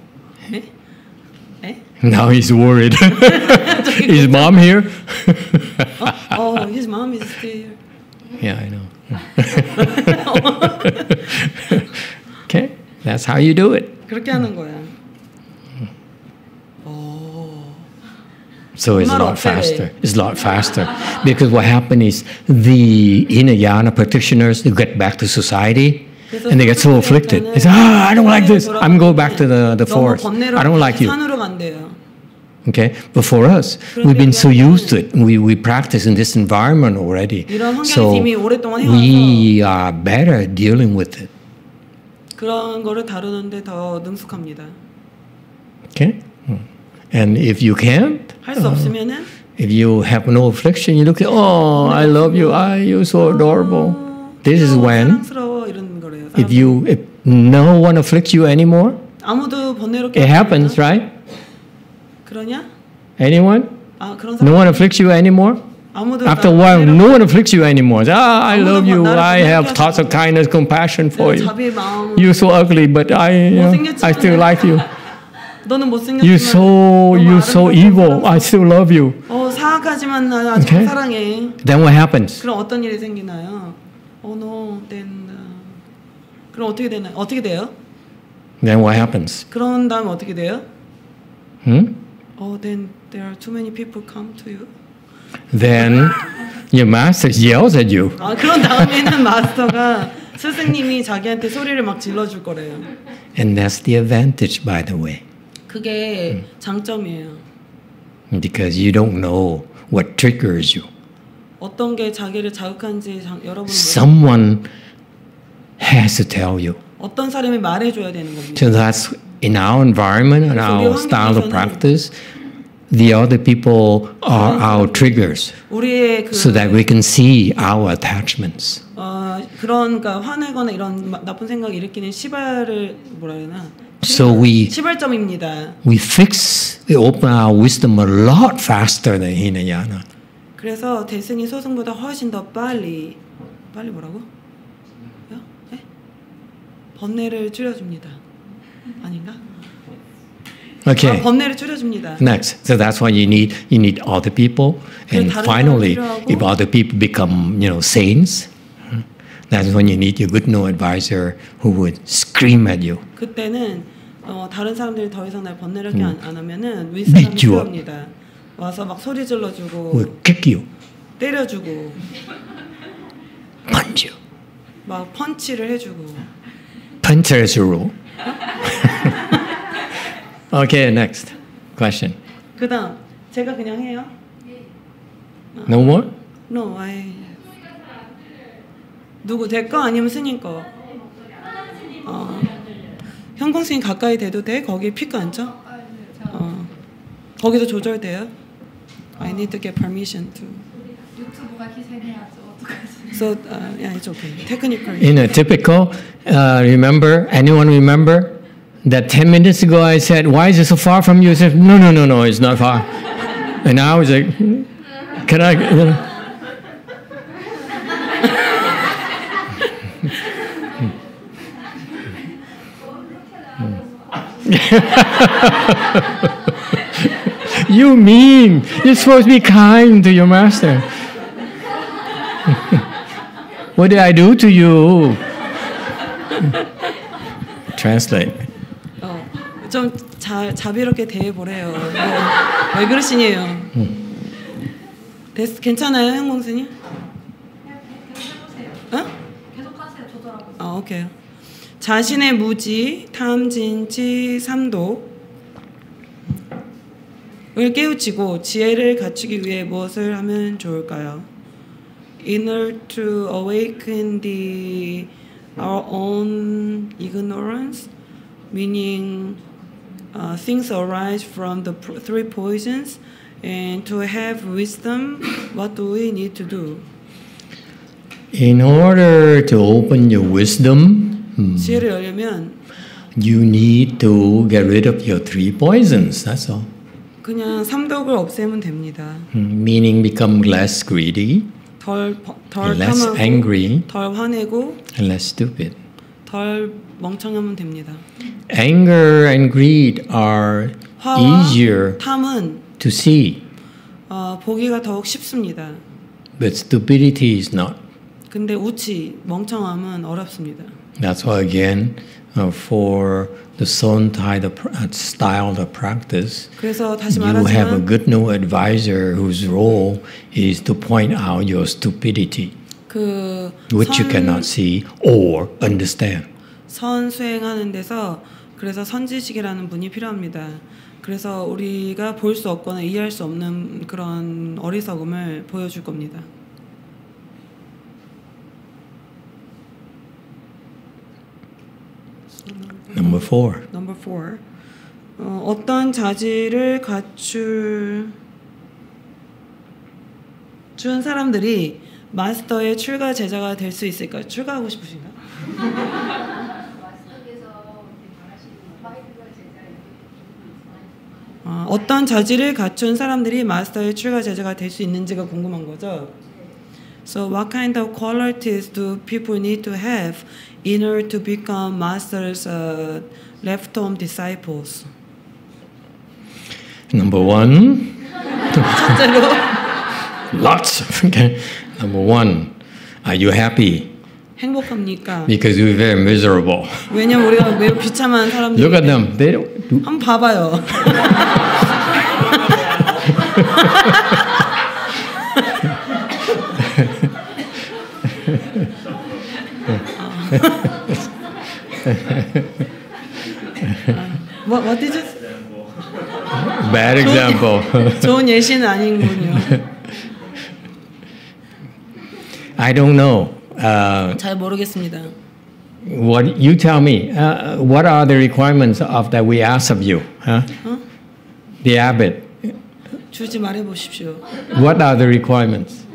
에? 에? Now he's worried. Is mom here? 어, his mom is still here. yeah, I know. okay, that's how you do it. 그렇게 하는 거야. So it's a 정말 lot 없애래. faster. It's a lot faster. Because what happened is the inner yana practitioners, they get back to society, 그래서 And they get so afflicted. They say, ah, I don't like this. I'm going back to the, the 너무 forest. 번뇌로 I don't like you. 산으로 간대요. Okay, but for us, we've been so used to it. We, we practice in this environment already. 이런 환경에서 So 이미 오랫동안 해와서 we are better dealing with it. 그런 거를 다루는데 더 능숙합니다. Okay? Hmm. And if you can't, 할 수 없으면은 if you have no affliction, you look at, oh, I love you. Ah, you're so adorable. This is 귀여워, when, 사랑스러워 이런 거래요. if you, if no one afflicts you anymore, 아무도 번뇌롭게 it 하지 happens, 않아? right? 그러냐? Anyone? 아 그런 No 사람 one afflicts you anymore? 아무도 After a 나- while, 번뇌롭게 no one afflicts you anymore. Ah, I 아무도 love you. 나를 I have 번뇌롭게 thoughts of kindness, compassion for 내 you. 자비의 마음 You're so ugly, but I, you know, I still like you. 너는 못생겼지만 You're so, 너무 you're so 아름답고 evil. 사랑스러워. I still love you. 어 사악하지만 나 아직 Okay. 사랑해. Then what happens? 그럼 어떤 일이 생기나요? 어 no, then uh, 그럼 어떻게 되나? 어떻게 돼요? Then what happens? 그런 다음 어떻게 돼요? Hmm? 어 then there are too many people come to you. Then your master yells at you. 아 그런 다음에는 마스터가 스승님이 자기한테 소리를 막 질러줄 거래요. And that's the advantage, by the way, 그게 장점이에요. because you don't know what triggers you. 어떤 게 자기를 자극한지 모르- Someone has to tell you. 어떤 사람이 말해줘야 되는 겁니다. So that's in our environment and our style of practice, the other people are our triggers 그 so that we can see our attachments. 어, 그런 그러니까 화내거나 이런 마- 나쁜 생각 일으키는 시발을 뭐라 해야 되나? So we 시발점입니다. we fix, we open our wisdom a lot faster than Hinayana. 그래서 대승이 소승보다 훨씬 더 빨리 빨리 뭐라고? 요? 네? 번뇌를 줄여줍니다. 아닌가? 아, Okay. Next, so that's why you need you need other people, and finally, if other people become you know saints, that's when you need your good no advisor who would scream at you. 그때는 어, 다른 사람들이 더 이상 날 번뇌롭게 안, 안 하면은 윗사람이. 필요합니다. 와서 막 소리 질러주고 Will kick you, 때려주고 punch you, 막 펀치를 해주고 puncher's rule. okay, next question. 그다음 제가 그냥 해요. No more. No, I 누구 내거 아니면 스님 거. 어, 현공 스님 가까이 대도 돼? 거기 피크 안 쳐? 어, 거기도 조절돼요? I need to get permission to. 유튜브가 희생해야죠. So uh, yeah, it's okay. Technically, You know, typical. Uh, remember, anyone remember that ten minutes ago I said, "Why is it so far from you?" I said, "No, no, no, no, it's not far." and now it's like, "Can I?" You mean you're supposed to be kind to your master. What did I do to you? Translate. 어, 좀 자, 자비롭게 대해보래요. 뭐, 왜 그러시니요? 됐, 괜찮아요, 현공 스님? 어? 계속 하세요. 조절하고. 아, 오케이. 자신의 무지, 탐, 진치, 삼도 을 깨우치고 지혜를 갖추기 위해 무엇을 하면 좋을까요? In order to awaken the our own ignorance, meaning uh, things arise from the pr- three poisons, and to have wisdom, what do we need to do? In order to open your wisdom, hmm, 지혜를 열려면 you need to get rid of your three poisons. That's all. 그냥 삼독을 없애면 됩니다. Hmm, Meaning become less greedy, 덜, 버- 덜 less 탐하고, angry, 덜 화내고, and less stupid. 덜 멍청하면 됩니다. Anger and greed are easier 탐은 to see, 어, 보기가 더욱 쉽습니다. but stupidity is not. 근데 우치, 멍청함은 어렵습니다. That's why again, uh, for the Son type of pr- uh, style of practice, you have a good no advisor whose role is to point out your stupidity. 그그 which you 선- cannot see or understand. 선 수행하는 데서 그래서 선지식이라는 분이 필요합니다. 그래서 우리가 볼 수 없거나 이해할 수 없는 그런 어리석음을 보여줄 겁니다. Number four. Number four. 어, 어떤 자질을 갖출 준 사람들이 마스터의 출가 제자가 될 수 있을까요? 출가하고 싶으신가? 어, 어떤 자질을 갖춘 사람들이 마스터의 출가 제자가 될 수 있는지가 궁금한 거죠. So what kind of qualities do people need to have in order to become masters uh, left home disciples? Number one, 첫째로 lots. Okay. Number one, are you happy? 행복합니까? Because you're very miserable. 왜냐면 우리가 매우 비참한 사람들이 Look at them. They don't do 한번 봐봐요. What, what did you bad example. 좋은 예시는 아닌군요. I don't know. Uh, 잘 모르겠습니다. what you tell me? Uh, what are the requirements of that we ask of you? Huh? The habit. 주지 말해 보십시오. What are the requirements?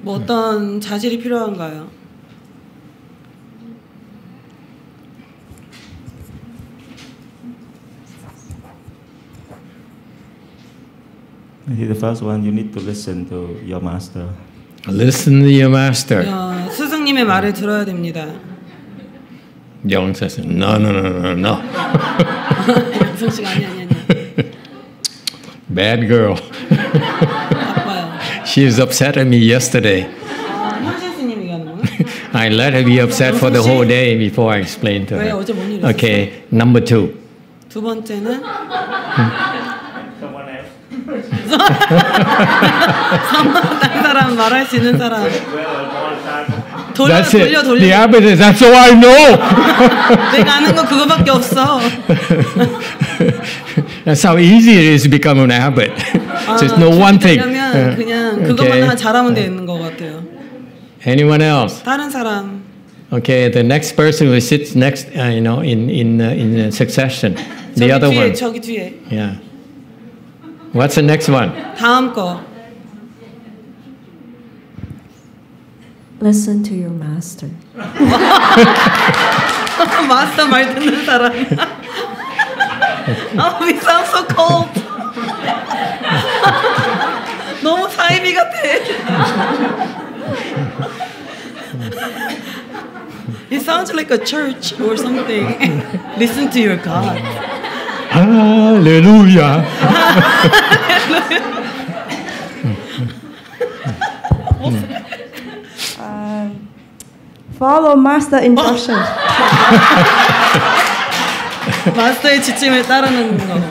뭐 어떤 자질이 필요한가요? the first one, you need to listen to your master. Listen to your master. 어, 스승님의 말을 들어야 됩니다. Young says, no, no, no, no, no. 영성 씨가 아니 아니 아니. Bad girl. 나빠요. She was upset at me yesterday. 아, 현신 스님 얘기하는 거야? I let her be upset for the whole day before I explained to 왜 her. 어제 뭔 일 있었어? Okay, number two. 두 번째는 Someone else. 다른 사람 말할 수 있는 사람 돌려 That's 돌려 it. 돌려 The habit is that's all I know. 내가 아는 거 그거밖에 없어. that's how easy it is to become an habit. Just know one thing. 되려면 Uh, 그냥 그것만 okay. 잘하면 되는 것 같아요. Anyone else? 다른 사람 Okay, the next person who sits next, uh, you know, in in uh, in uh, succession. The 저기 other 뒤에 one. 저기 뒤에 Yeah. What's the next one? 다음 거 Listen to your master. 마스터 말 듣는 사람. 아, we sound so cold. 너무 사이비 같아. It sounds like a church or something. Listen to your God. Hallelujah. Follow master instructions. 마스터의 지침을 따르는 거.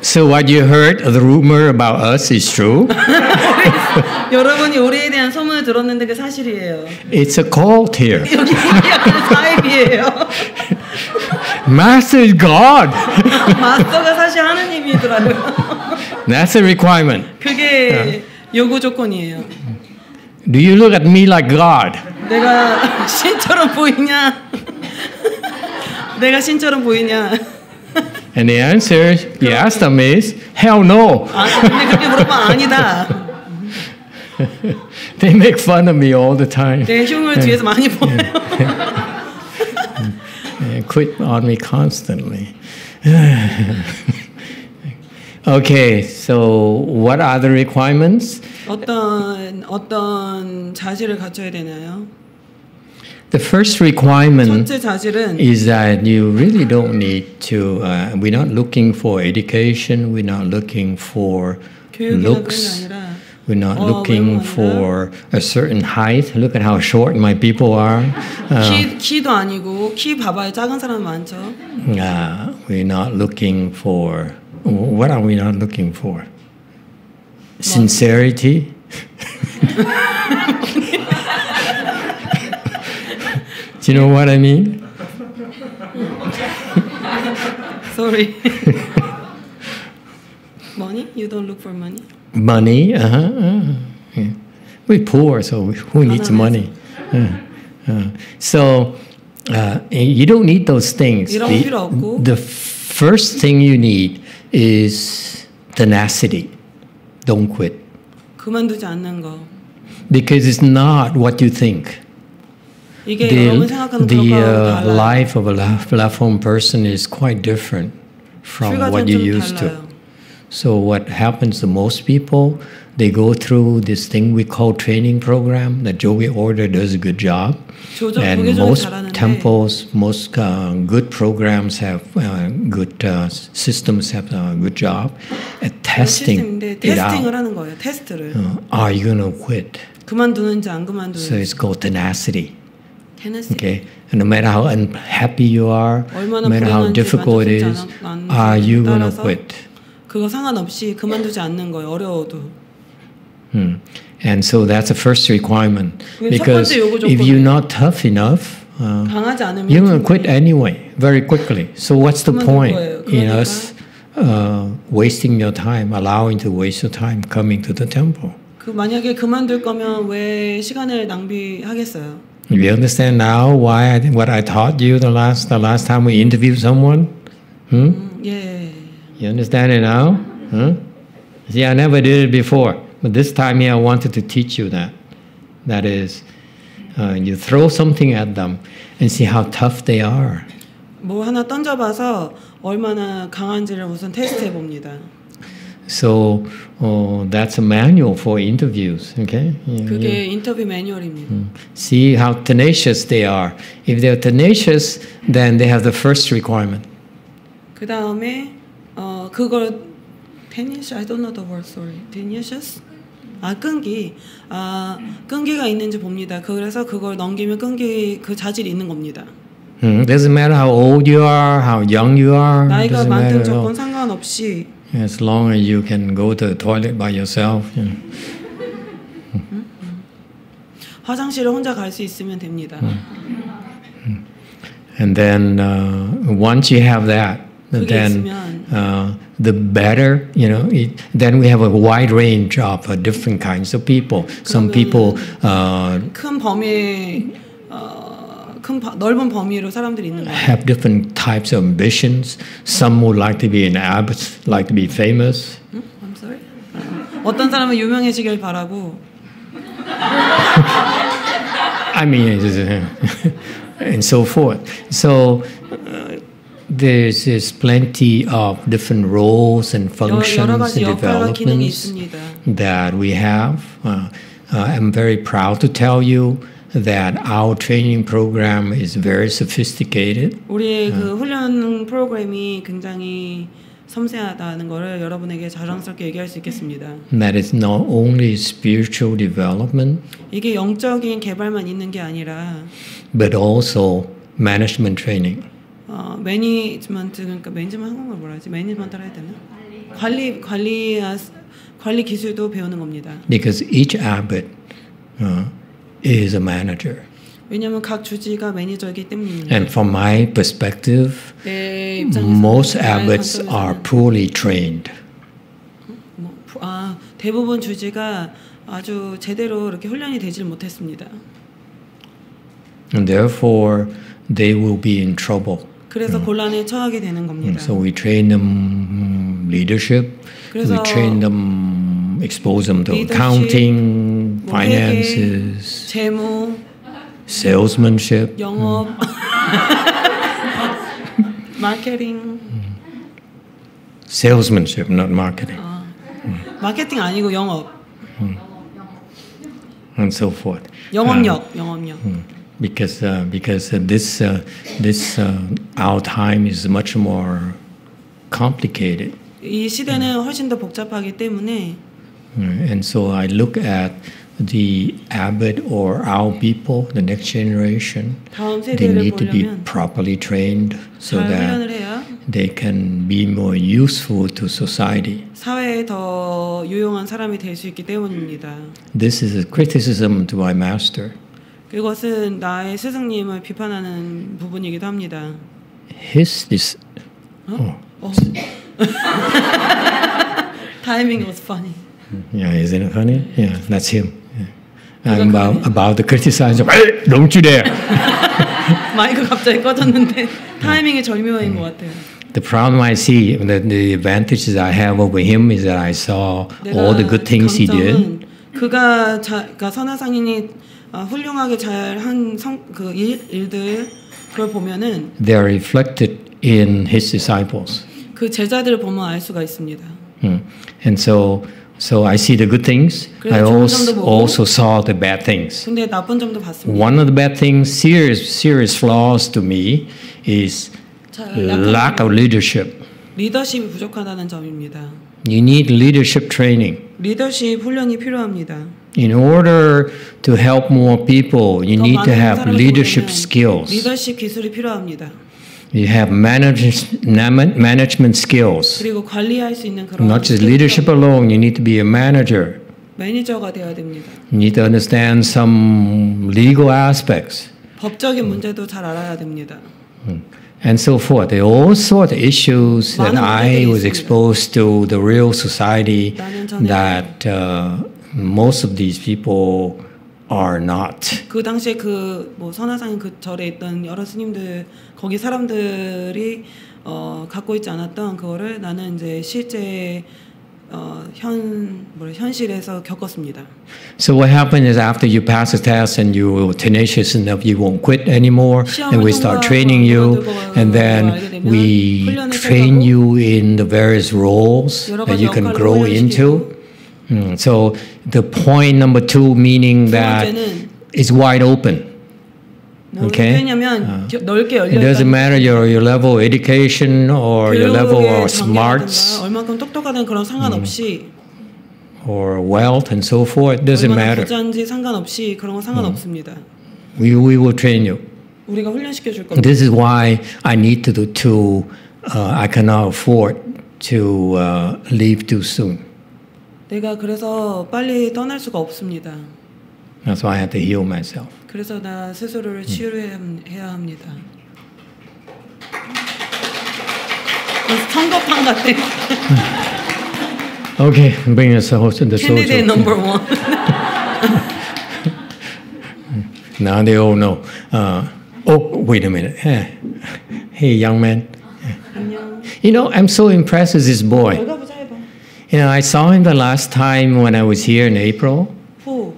So what you heard, the rumor about us is true. 여러분이 우리에 대한 소문을 들었는데 그 사실이에요. It's a cult here. 여기 사이비예요. Master is God. 마스터가 사실 하느님이더라고요. That's a requirement. 그게 요구 조건이에요. Do you look at me like God? 내가 신처럼 보이냐? 내가 신처럼 보이냐? And the answer you ask them is hell no. 아, 근데 그렇게 물어보면 아니다. They make fun of me all the time. 내 흉을 뒤에서 많이 보여요. They quit on me constantly. okay, so what are the requirements? 어떤 어떤 자질을 갖춰야 되나요? The first requirement 첫째 자질은 is that you really don't need to. Uh, we're not looking for education. We're not looking for 교육이나 그런 게 looks. 아니라 We're not 어, looking 외모가 아니라 for a certain height. Look at how short my people are. Uh, 키 키도 아니고 키 봐봐요 작은 사람 많죠. uh, we're not looking for. What are we not looking for? sincerity. Do you know what I mean? Sorry. money? You don't look for money? Money, uh-huh, uh-huh. yeah. We're poor, so who needs money? Uh, uh. So uh, you don't need those things. 이런 거 The, 필요 없고. the first thing you need is tenacity. Don't quit. 그만두지 않는 거. Because it's not what you think. 이게 The, 여러분 생각하는 the 것과 uh, 달라요. life of a la- platform person is quite different from what 출가전 you 좀 used to. 달라요. So what happens to most people, they go through this thing we call training program that Joey Order does a good job. And most temples, most uh, good programs have uh, good uh, systems have a good job at testing it out. are you going to quit? So it's called tenacity. Okay, and no matter how unhappy you are, no matter how difficult it is, are you going to quit? 그거 상관없이 그만두지 않는 거예요. 어려워도. Hmm. And so that's the first requirement. 그게 첫 Because 번째 요구 if you're 조건이에요. not tough enough, uh, 강하지 않으면 you're going to 충분히 quit anyway, very quickly. So what's the 그만둘 point 거예요. in 그러니까 us uh, wasting your time, allowing to waste your time coming to the temple? 그 만약에 그만둘 거면 왜 시간을 낭비하겠어요? You understand now why I, what I taught you the last the last time we interviewed someone? Hmm? 음, 예. You understand it now? Huh? See, I never did it before, but this time here I wanted to teach you that. That is, uh, you throw something at them and see how tough they are. 뭐 하나 던져봐서 얼마나 강한지를 우선 테스트해 봅니다. So uh, that's a manual for interviews. Okay, You- 그게 you 인터뷰 매뉴얼입니다. see how tenacious they are. If they're tenacious, then they have the first requirement. 그 다음에 어 그걸 tenacious, I don't know the word, sorry. tenacious? 아 끈기, 아 끈기가 있는지 봅니다. 그래서 그걸 넘기면 끈기 그 자질이 있는 겁니다. Hmm, Doesn't matter how old you are, how young you are. 나이가 많든. 적건 상관없이 As long as you can go to the toilet by yourself. you know. 화장실에 혼자 갈 수 있으면 됩니다. And then uh, once you have that, then uh, the better, you know. It, then we have a wide range of uh, different kinds of people. Some people, uh, 큰 범위, 어, 큰 바- 넓은 범위로 사람들이 있는 거예요. have different types of ambitions. Some would like to be an abbot, like to be famous. 응? I'm sorry. 어떤 사람은 유명해지길 바라고 I mean, it's, uh, and so forth. So uh, there's, there's plenty of different roles and 여러, functions 여러 and 가지 역할과 기능이 developments 있습니다. that we have. Uh, uh, I'm very proud to tell you that our training program is very sophisticated. 우리의 그 훈련 프로그램이 굉장히 섬세하다는 것을 여러분에게 자랑스럽게 얘기할 수 있겠습니다. That is not only spiritual development, 이게 영적인 개발만 있는 게 아니라 but also management training. 어, 매니지먼트 그러니까 매니지먼트 한국말 뭐라 하지? 매니지먼트라 해야 되나? 관리 관리 아, 관리 기술도 배우는 겁니다. Because each abbot uh, is a manager. 왜냐하면 각 주지가 매니저이기 때문입니다. And from my perspective, most abbots are poorly trained. 뭐, 아, 대부분 주지가 아주 제대로 이렇게 훈련이 되질 못했습니다. And therefore, they will be in trouble. 그래서 곤란에 처하게 되는 겁니다. So we train them mm, leadership, we 그래서 train them, expose them to leadership, accounting, 뭐 회계, finances, 재무, salesmanship. 영업, 마케팅, Salesmanship, not marketing, 마케팅 아니고 영업, and so forth. 영업력, 영업력. because uh, because uh, this uh, this uh, our time is much more complicated, 이 시대는 훨씬 더 복잡하기 때문에 Uh, and so I look at the abbot or our people, the next generation. 다음 They 세대를 need to be 보려면 properly trained so 잘 that 훈련을 해야 they can be more useful to society. 사회에 더 유용한 사람이 될 수 있기 때문입니다. This is a criticism to my master. 그것은 나의 스승님을 비판하는 부분이기도 합니다. His this 어? Timing was funny. yeah, isn't it funny? Yeah, that's him. Yeah. I'm about, about to criticize him. Hey, don't you dare! 마이크 갑자기 꺼졌는데 타이밍이 절묘한 것 같아요. The problem I see, the, the advantages I have over him is that I saw all the good things he did. 그가 자, 그러니까 선하 상인이 어, 훌륭하게 잘한그 일들 그걸 보면은 They are reflected in his disciples. 그 제자들을 보면 알 수가 있습니다. Hmm. And so, so I see the good things. 그래서 I 좋은 also, 점도 보고. also saw the bad things. 근데 나쁜 점도 봤습니다. One of the bad things, serious, serious flaws to me, is 자, 약간 lack of leadership. 리더십이 부족하다는 점입니다. You need leadership training. 리더십 훈련이 필요합니다. In order to help more people, you 더 need to 많은 have 사람을 leadership 도우려면 skills. 리더십 기술이 필요합니다. You have manage, nam- management skills. 그리고 관리할 수 있는 그런 Not just 스킬도 leadership alone, you need to be a manager. 매니저가 되어야 됩니다. You need to understand some legal aspects 법적인 문제도 잘 알아야 됩니다. And so forth. There are all sorts of issues that I was exposed to the real society that uh, most of these people are not. 그 당시에 그뭐 선화상 그 절에 있던 여러 스님들 거기 사람들이 어, 갖고 있지 않았던 그거를 나는 이제 실제 어, 현 뭐래 현실에서 겪었습니다. So what happened is after you pass the test and you're tenacious enough, you won't quit anymore, and we start training you, and then we train you in the various roles that you can grow into. Mm, So the point number two, meaning 두 that 번째는 it's wide open. Okay. 왜냐면 넓게 열려 It doesn't 있다는 matter your your level of education or your level 교육의 of smarts 단계라든가 얼마큼 똑똑하든 그런 상관없이 or wealth and so forth. It doesn't 얼마나 matter. 부자인지 상관없이 그런 건 상관없습니다. We we will train you. 우리가 훈련시켜 줄 겁니다. This is why I need to do to uh, I cannot afford to uh, leave too soon. 내가 그래서 빨리 떠날 수가 없습니다. That's why I have to heal myself. 그래서 나 스스로를 치유해야 함- 해야 합니다. 선거판 같아. Okay, bring us to the 캐네디 social. 넘버 원. Now they all know. Uh, oh, wait a minute. Hey, hey, young man. 안녕. You know, I'm so impressed with this boy. 결과 보자 해봐. You know, I saw him the last time when I was here in April. Who?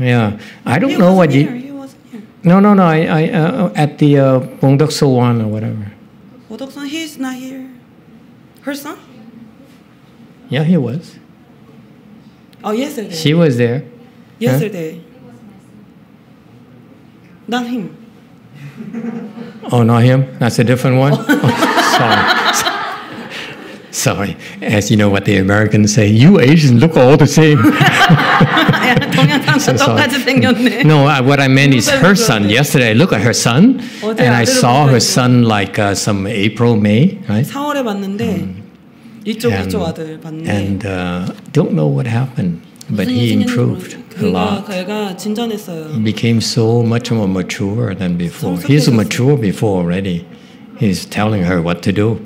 Yeah, I don't know what here. you. No, no, no. I, I uh, at the uh, Bongdok Sowan or whatever. Bongdok Sowan, he's not here. Her son. Yeah, he was. Oh, yesterday. She was there. Yesterday. Huh? Not him. Oh, not him. That's a different one. Oh, sorry Sorry. As you know what the Americans say, you Asians look all the same. 야, 동양 So 사람 sorry. 똑같이 생겼네. no, I, what I meant is her son. Yesterday, I look at her son, 어제 and I 아들을 saw her 보고 son like uh, some April, May, right? 4월에 봤는데 이쪽 And, 이쪽 아들 봤는데 and uh, don't know what happened, but 무슨 he 일이 improved 생겼는지 a 모르겠어요. 그가 lot. 그 애가 진전했어요. He became so much more mature than before. He's 성숙해졌어요. mature before already. He's telling her what to do.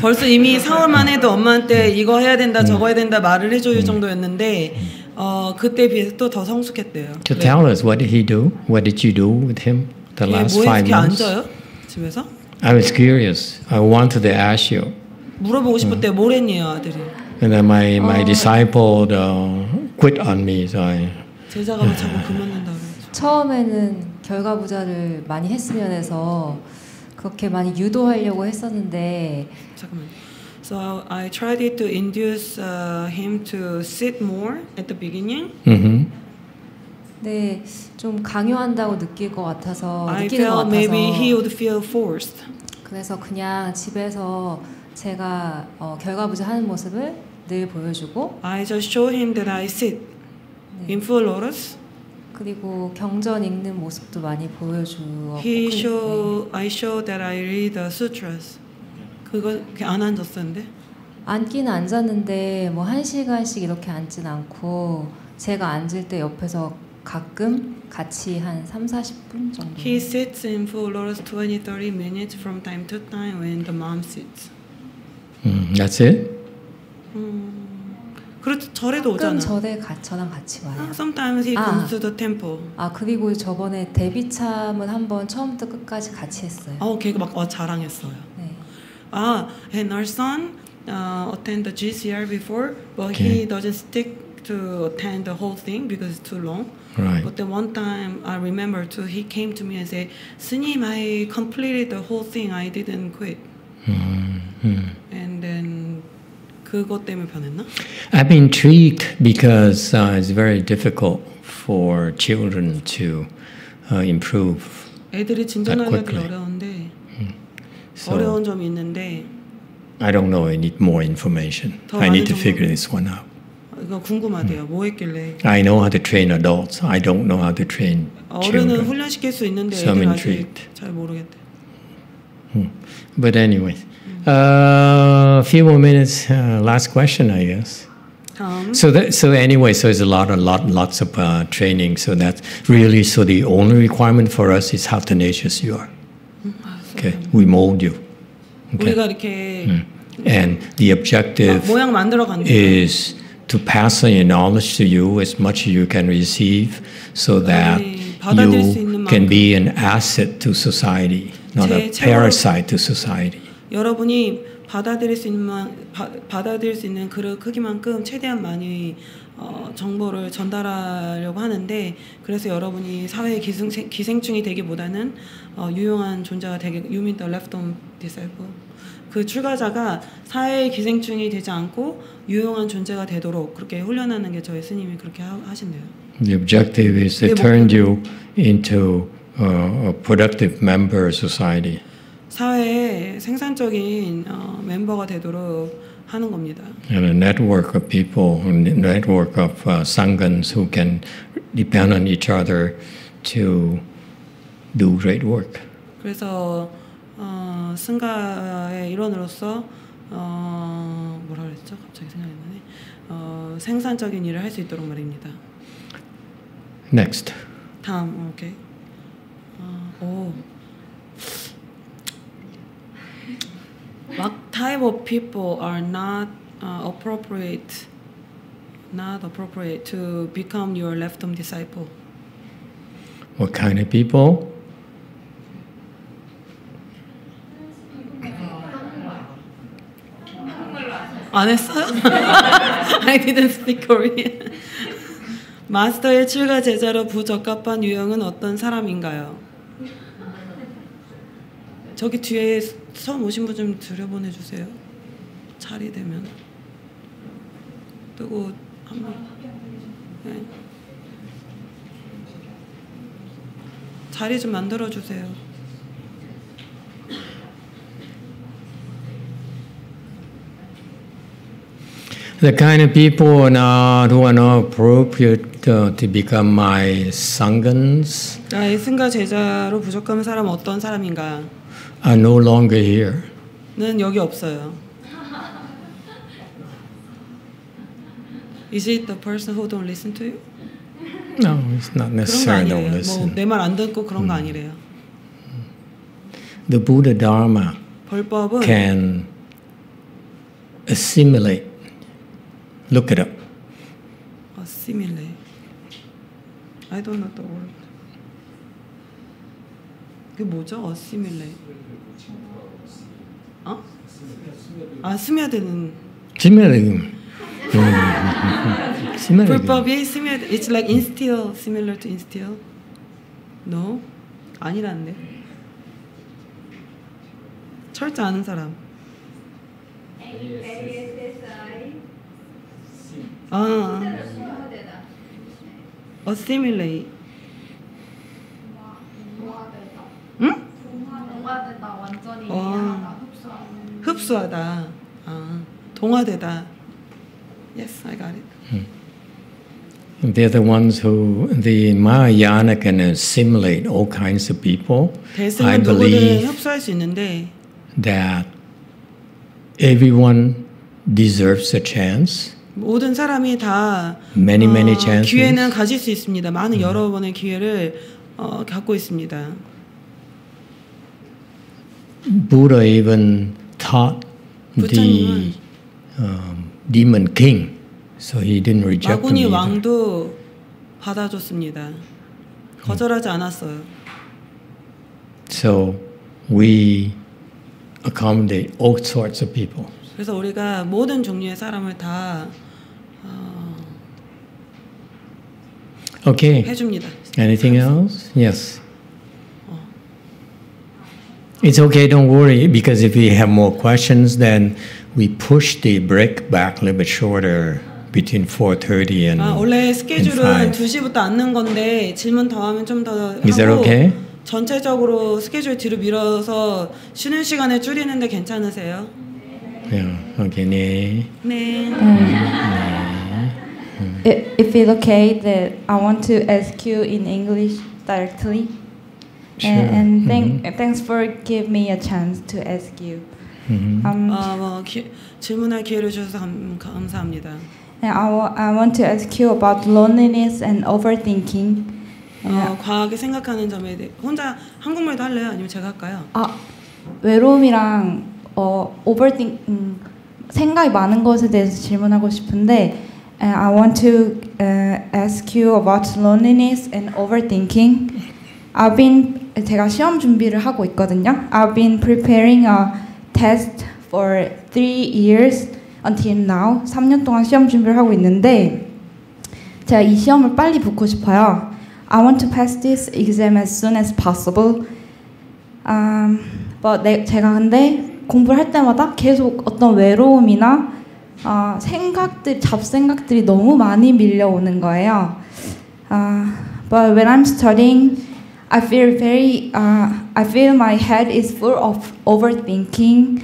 벌써 이미 4월만 해도 엄마한테 이거 해야 된다 저거 해야 된다 말을 해줄 정도였는데 어 그때 비해서 또 더 성숙했대요. To 그래요. tell us what did he do? What did you do with him the 얘 last five months? 앉아요? 집에서? I was curious. I wanted to ask you. 물어보고 싶었대 뭘 했니요 아들이? And then my, my disciple uh, quit on me, so I, 제자가 왜 자꾸 그만둔다 그러죠. 처음에는 결과 부자를 많이 했으면 해서 그렇게 많이 유도하려고 했었는데 잠깐만. So I tried to induce uh, him to sit more at the beginning. hmm 네, 좀 강요한다고 느낄 것 같아서 I 느끼는 것 felt maybe he 같아서 would feel forced. 그래서 그냥 집에서 제가 어, 결과 부자 하는 모습을 늘 보여주고 I just show him that I sit in full lotus. 그리고 경전 읽는 모습도 많이 보여주고 He 그- show I show that I read the sutras. 그 그거 안 앉았었는데. 앉기는 앉았는데 뭐 한 시간씩 이렇게 앉진 않고 제가 앉을 때 옆에서 가끔 같이 한 3, 40분 정도. He sits in for Lotus 20, 30 minutes from time to time when the mom sits. Mm, that's it? 그렇죠. 절에도 오잖아. 저대 가, 저랑 같이 와요. 아, Sometimes he 아. comes to the temple. 아 그리고 저번에 데뷔 참은 한번 처음부터 끝까지 같이 했어요. 어, 걔가 막 와, 자랑했어요. 네. Ah, and our son uh, attend the GCR before, but Okay. he doesn't stick to attend the whole thing because it's too long. Right. But then one time I remember too, he came to me and said, "Sunim, I completed the whole thing. I didn't quit." Mm. And then 그것 때문에 변했나? I'm intrigued because uh, it's very difficult for children to uh, improve. 애들이 진전하기가 quickly. 어려운데 So 어려운 점이 있는데 I don't know. I need more information. 더 I need 많은 to figure 정보. this one out. 이거 궁금하대요. 뭐 했길래 I know how to train adults. I don't know how to train 어른은 children. 훈련시킬 수 있는데 So I'm 애들 아직 intrigued. 잘 모르겠대. But anyway, Uh, a few more minutes. Uh, last question, I guess. Um. So that, so anyway, so it's a lot, a lot, lots of uh, training. So that's really so the only requirement for us is how tenacious you are. Okay, we mold you. Okay. Mm. And the objective is to pass on your knowledge to you as much as you can receive, so that you can be an asset to society, not a parasite to society. 여러분이 받아들일 수 있는 만, 바, 받아들일 수 있는 그 크기만큼 최대한 많이 어, 정보를 전달하려고 하는데 그래서 여러분이 사회의 기생, 기생충이 되기보다는 어, 유용한 존재가 되게 the left on disciple? 그 출가자가 사회의 기생충이 되지 않고 유용한 존재가 되도록 그렇게 훈련하는 게 저희 스님이 그렇게 하, 하신대요. The objective is to 네, turn you into uh, a productive member of society. 사회에 생산적인 어, 멤버가 되도록 하는 겁니다. And a network of people, a network of uh, sangans who can depend on each other to do great work. 그래서 어, 승가의 일원으로서 어, 뭐라 그랬죠? 갑자기 생각이 나네. 어, 생산적인 일을 할 수 있도록 말입니다. Next. 다음, 오케이. 어, 오. What type of people are not uh, appropriate, not appropriate to become your left-arm disciple? What kind of people? 안 했어요? I didn't speak Korean. 마스터의 출가 제자로 부적합한 유형은 어떤 사람인가요? 저기 뒤에 처음 오신 분 좀 들여보내 주세요. 자리 되면 뜨고 한번. 네. 자리 좀 만들어 주세요. The kind of people are not, who are not appropriate uh, to become my sangans 나의 승가 제자로 부족한 사람은 어떤 사람인가? are no longer here. 는 여기 없어요. Is it the person who don't listen to you? No, it's not 그런 거 necessary. Don't 아니래요. 뭐 listen. 내 말 안 듣고 그런 거 아니래요. The Buddha Dharma 벌법은 can assimilate. Look it up. assimilate. I don't know the word. 그게 뭐죠? assimilate. 어? 아 스며드는 similarly. 불법이 스며드. It's like instill, similar to instill. No, 아니라는데. 철자 아는 사람. 아, assimilate. 응? 동화되다 완전히 어. 이해하다 흡수하다 흡수하다. 아, 동화되다. Yes, I got it. They're the ones who the Mahayana can assimilate all kinds of people. I believe 흡수할 수 있는데 that everyone deserves a chance. 모든 사람이 다 Many, many 어, chances. 기회는 가질 수 있습니다. 많은 여러 번의 기회를 어, 갖고 있습니다. Buddha even taught the um, demon king, so he didn't reject him. 마구니. 왕도 받아줬습니다. 거절하지 않았어요. So we accommodate all sorts of people. 그래서 우리가 모든 종류의 사람을 다 어, Okay. 해줍니다. Anything else? Yes. It's okay, don't worry, because if we have more questions, then we push the break back a little bit shorter between 4.30 and, 아, 원래 and 스케줄은 5. 2시부터 앉는 건데 질문 더 하면 좀 더 하고 Is that okay? 전체적으로 스케줄 뒤로 밀어서 쉬는 시간을 줄이는데 괜찮으세요? Yeah, okay, 네. 네. I- If it's okay, that I want to ask you in English directly. Sure. And, and thank, thanks for giving me a chance to ask you. Mhm. Um, 아, 뭐 기, 질문할 기회를 주셔서 감, 감사합니다. and I, wa- I want to ask you about loneliness and overthinking. 어, 과하게 생각하는 점에 대해 혼자 한국말도 할래요? 아니면 제가 할까요? 아 외로움이랑 어 overthink 음, 생각이 많은 것에 대해서 질문하고 싶은데 uh, I want to uh, ask you about loneliness and overthinking. I've been 제가 시험 준비를 하고 있거든요. I've been preparing a test for three years until now. 3년 동안 시험 준비를 하고 있는데 제가 이 시험을 빨리 붙고 싶어요. I want to pass this exam as soon as possible. 음, 뭐 내, 제가 근데 공부를 할 때마다 계속 어떤 외로움이나 어, 생각들, 잡생각들이 너무 많이 밀려오는 거예요. 아, but when I'm studying, I feel very, uh, I feel my head is full of overthinking,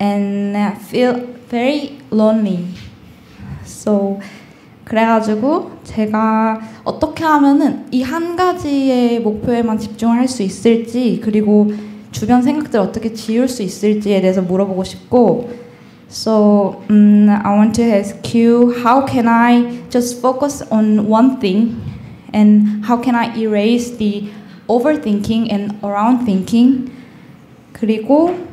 and I feel very lonely. So 그래가지고 제가 어떻게 하면은 이 한 가지의 목표에만 집중할 수 있을지 그리고 주변 생각들 어떻게 지울 수 있을지에 대해서 물어보고 싶고 So um, I want to ask you how can I just focus on one thing and how can I erase the overthinking and around thinking 그리고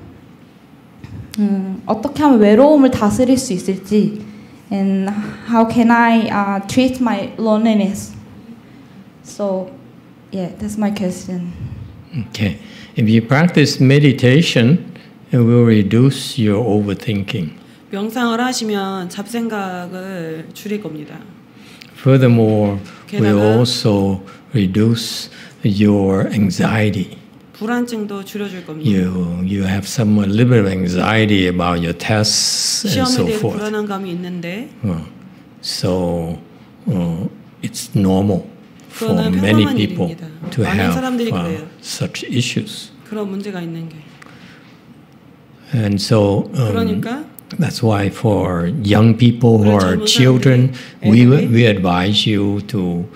음, 어떻게 하면 외로움을 다스릴 수 있을지 and how can I uh, treat my loneliness? So, yeah, that's my question. Okay. If you practice meditation, it will reduce your overthinking. 명상을 하시면 잡생각을 줄일 겁니다. Furthermore, will 게다가- also reduce your anxiety. 불안증도 줄여줄 겁니다. You you have some a little bit of anxiety about your tests and 시험에 so 대해 forth. 불안한 감이 있는데 Uh, so uh, it's normal for 그거는 many 평범한 people 일입니다. to 많은 have 사람들이 uh, 그래요. such issues. 그런 문제가 있는 게. And so um, 그러니까 that's why for young people who 그런 are 젊은 children, 사람들이 we, 애들이 we advise you to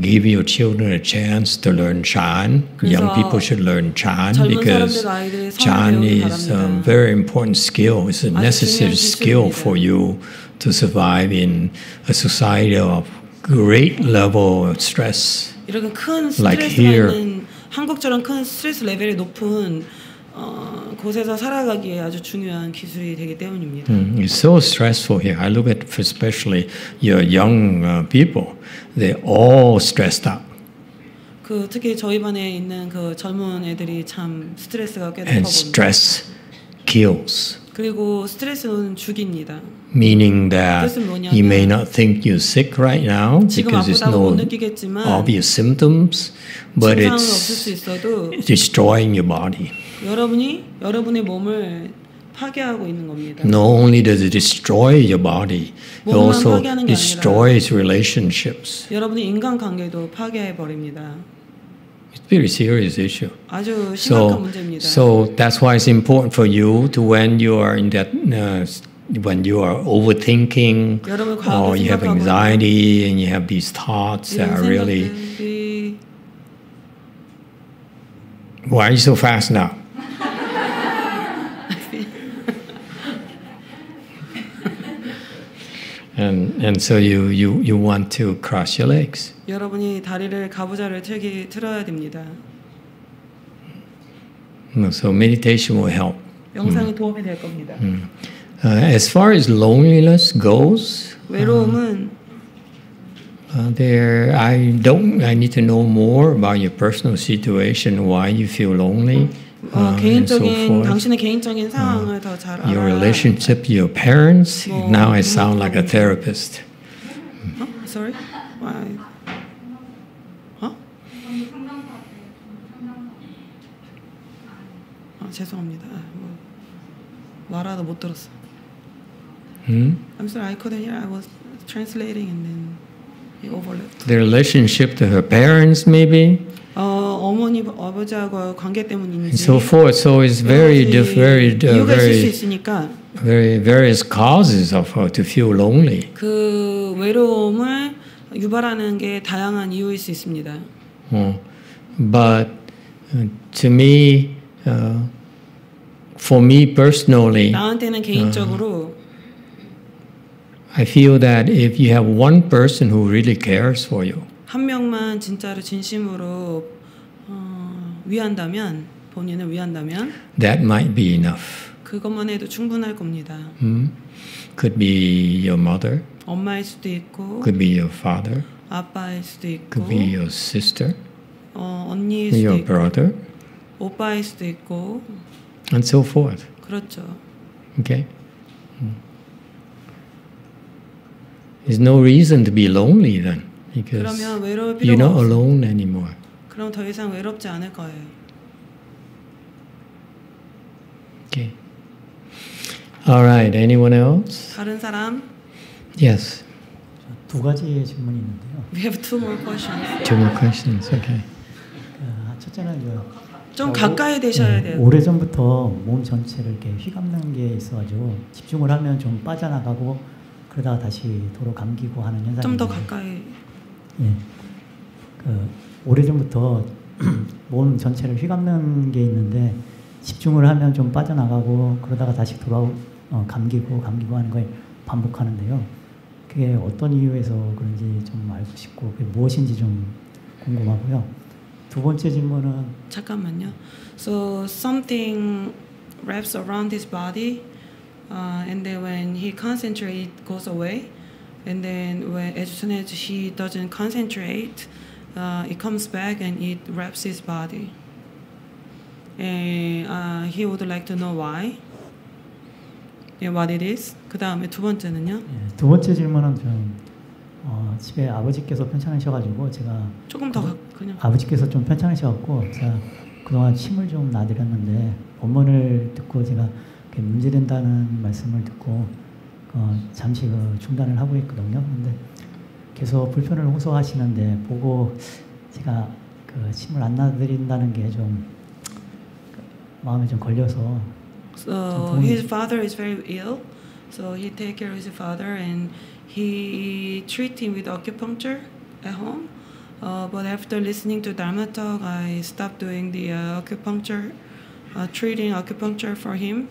give your children a chance to learn Chan. Young 그래서 people should learn Chan 젊은 because 사람들 아이들이 Chan 선을 배우기 is a 바랍니다. very important skill. It's a 아주 necessary 중요한 skill 기술입니다. for you to survive in a society of great level of stress. 이렇게 큰 Like 스트레스가 here. 있는 한국처럼 큰 스트레스 레벨이 높은 어, 곳에서 살아가기에 아주 중요한 기술이 되기 때문입니다. Mm, It's so stressful here. I look at especially your young uh, people. They're all stressed out. 그 특히 저희 반에 있는 그 젊은 애들이 참 스트레스가 꽤 높아 And 보입니다. stress kills, 그리고 스트레스는 죽입니다. meaning that you may not think you're sick right now because 못 no obvious symptoms, but it's destroying your body. 여러분이 여러분의 몸을 파괴하고 있는 겁니다. Not only does it destroy your body, it also destroys relationships. 여러분의 인간관계도 파괴해 버립니다. It's a very serious issue. 아주 심각한 So, 문제입니다. so that's why it's important for you to when you are in that uh, when you are overthinking 여러분 or 과학을 you have 생각하거나 anxiety and you have these thoughts that 이런 are really 생각들이 why are you so fast now? And, and so you, you, you want to cross your legs. 여러분이 다리를 가부좌를 틀기 틀어야 됩니다. So meditation will help. 명상이 도움이 될 겁니다. Uh, as far as loneliness goes, 외로움은 uh, there I don't I need to know more about your personal situation, why you feel lonely, 어, uh, and so 개인적인 forth. 당신의 개인적인 상황을 더 잘 Your 알아야. relationship to your parents. 뭐, Now I sound like a therapist. 어? Sorry? Why? 어? 아, 죄송합니다. 아, 뭐, 말하다 못 들었어. Hmm? I'm sorry, I couldn't hear. I was translating and then it overlapped. The relationship to her parents, maybe, 어, 어머니, 아버지하고 관계 때문인지. and so forth. So it's very, 여러 diff- very, 가지 uh, 이유가 있을 수 very, 있으니까 very various causes of her to feel lonely. 그 외로움을 유발하는 게 다양한 이유일 수 있습니다. Uh, but uh, to me, uh, for me personally, 나한테는 개인적으로 I feel that if you have one person who really cares for you, 한 명만 진짜로 진심으로 어, 위한다면 본인을 위한다면 that might be enough. 그것만 해도 충분할 겁니다. Hmm? Could be your mother, 엄마일 수도 있고 could be your father, 아빠일 수도 있고 could be your sister, 어, 언니일 수도 your 있고 brother, 오빠일 수도 있고 and so forth. 그렇죠. Okay? Hmm. There's no reason to be lonely then, because 그러면 외로울 you're 필요가 not 없어. alone anymore. 그럼 더 이상 외롭지 않을 거예요. Okay. All right. Anyone else? 다른 사람? Yes. 두 가지 질문이 있는데요. We have two more questions. Two more questions. Okay. 그 첫째는 그좀 가까이 되셔야 돼요. 오래 전부터 몸 전체를 이렇게 휘감는 게 있어가지고 집중을 하면 좀 빠져나가고 그러다가 다시 도로 감기고 하는 현상이 좀더 있는데, 가까이. 예. 그 오래 전부터 몸 전체를 휘감는 게 있는데 집중을 하면 좀 빠져나가고 그러다가 다시 돌아오 어, 감기고 감기고 하는 걸 반복하는데요. 그게 어떤 이유에서 그런지 좀 알고 싶고 그게 무엇인지 좀 궁금하고요. 두 번째 질문은 잠깐만요. So something wraps around his body, uh, and then when he concentrate, it goes away, and then when as soon as he doesn't concentrate, uh, it comes back and it wraps his body. And uh, he would like to know why. And what it is. 그 다음에 두 번째는요. 예, 두 번째 질문은 좀 어, 집에 아버지께서 편찮으셔가지고 제가 조금 더 가- 그냥. 아버지께서 좀 편찮으셔갖고 제가 그동안 침을 좀 놔드렸는데 본문을 듣고 제가 문제된다는 말씀을 듣고 어, 잠시 그 중단을 하고 있거든요. 근데 계속 불편을 호소하시는데 보고 제가 그 침을 안 놔드린다는 게 좀 마음에 좀 걸려서 So his father is very ill, so he take care of his father and he treat him with acupuncture at home. Uh, but after listening to Dharma talk, I stopped doing the uh, acupuncture, uh, treating acupuncture for him.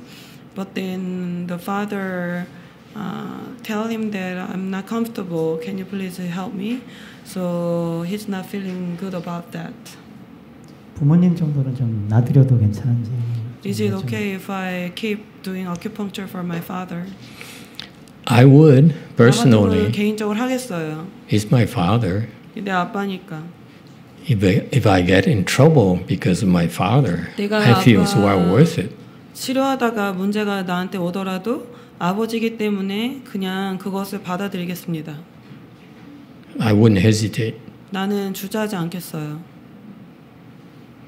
But then the father uh, tell him that I'm not comfortable. Can you please help me? So he's not feeling good about that. 부모님 정도는 좀 놔드려도 괜찮은지 Is it 좀 okay if I keep doing acupuncture for my father? I would 나 같은 personally. 개인적으로 하겠어요. He's my father. 내 아빠니까. If I, if I get in trouble because of my father, 내가 I feel it's 아빠- well worth it. 치료하다가 문제가 나한테 오더라도 아버지기 때문에 그냥 그것을 받아들이겠습니다. I wouldn't hesitate. 나는 주저하지 않겠어요.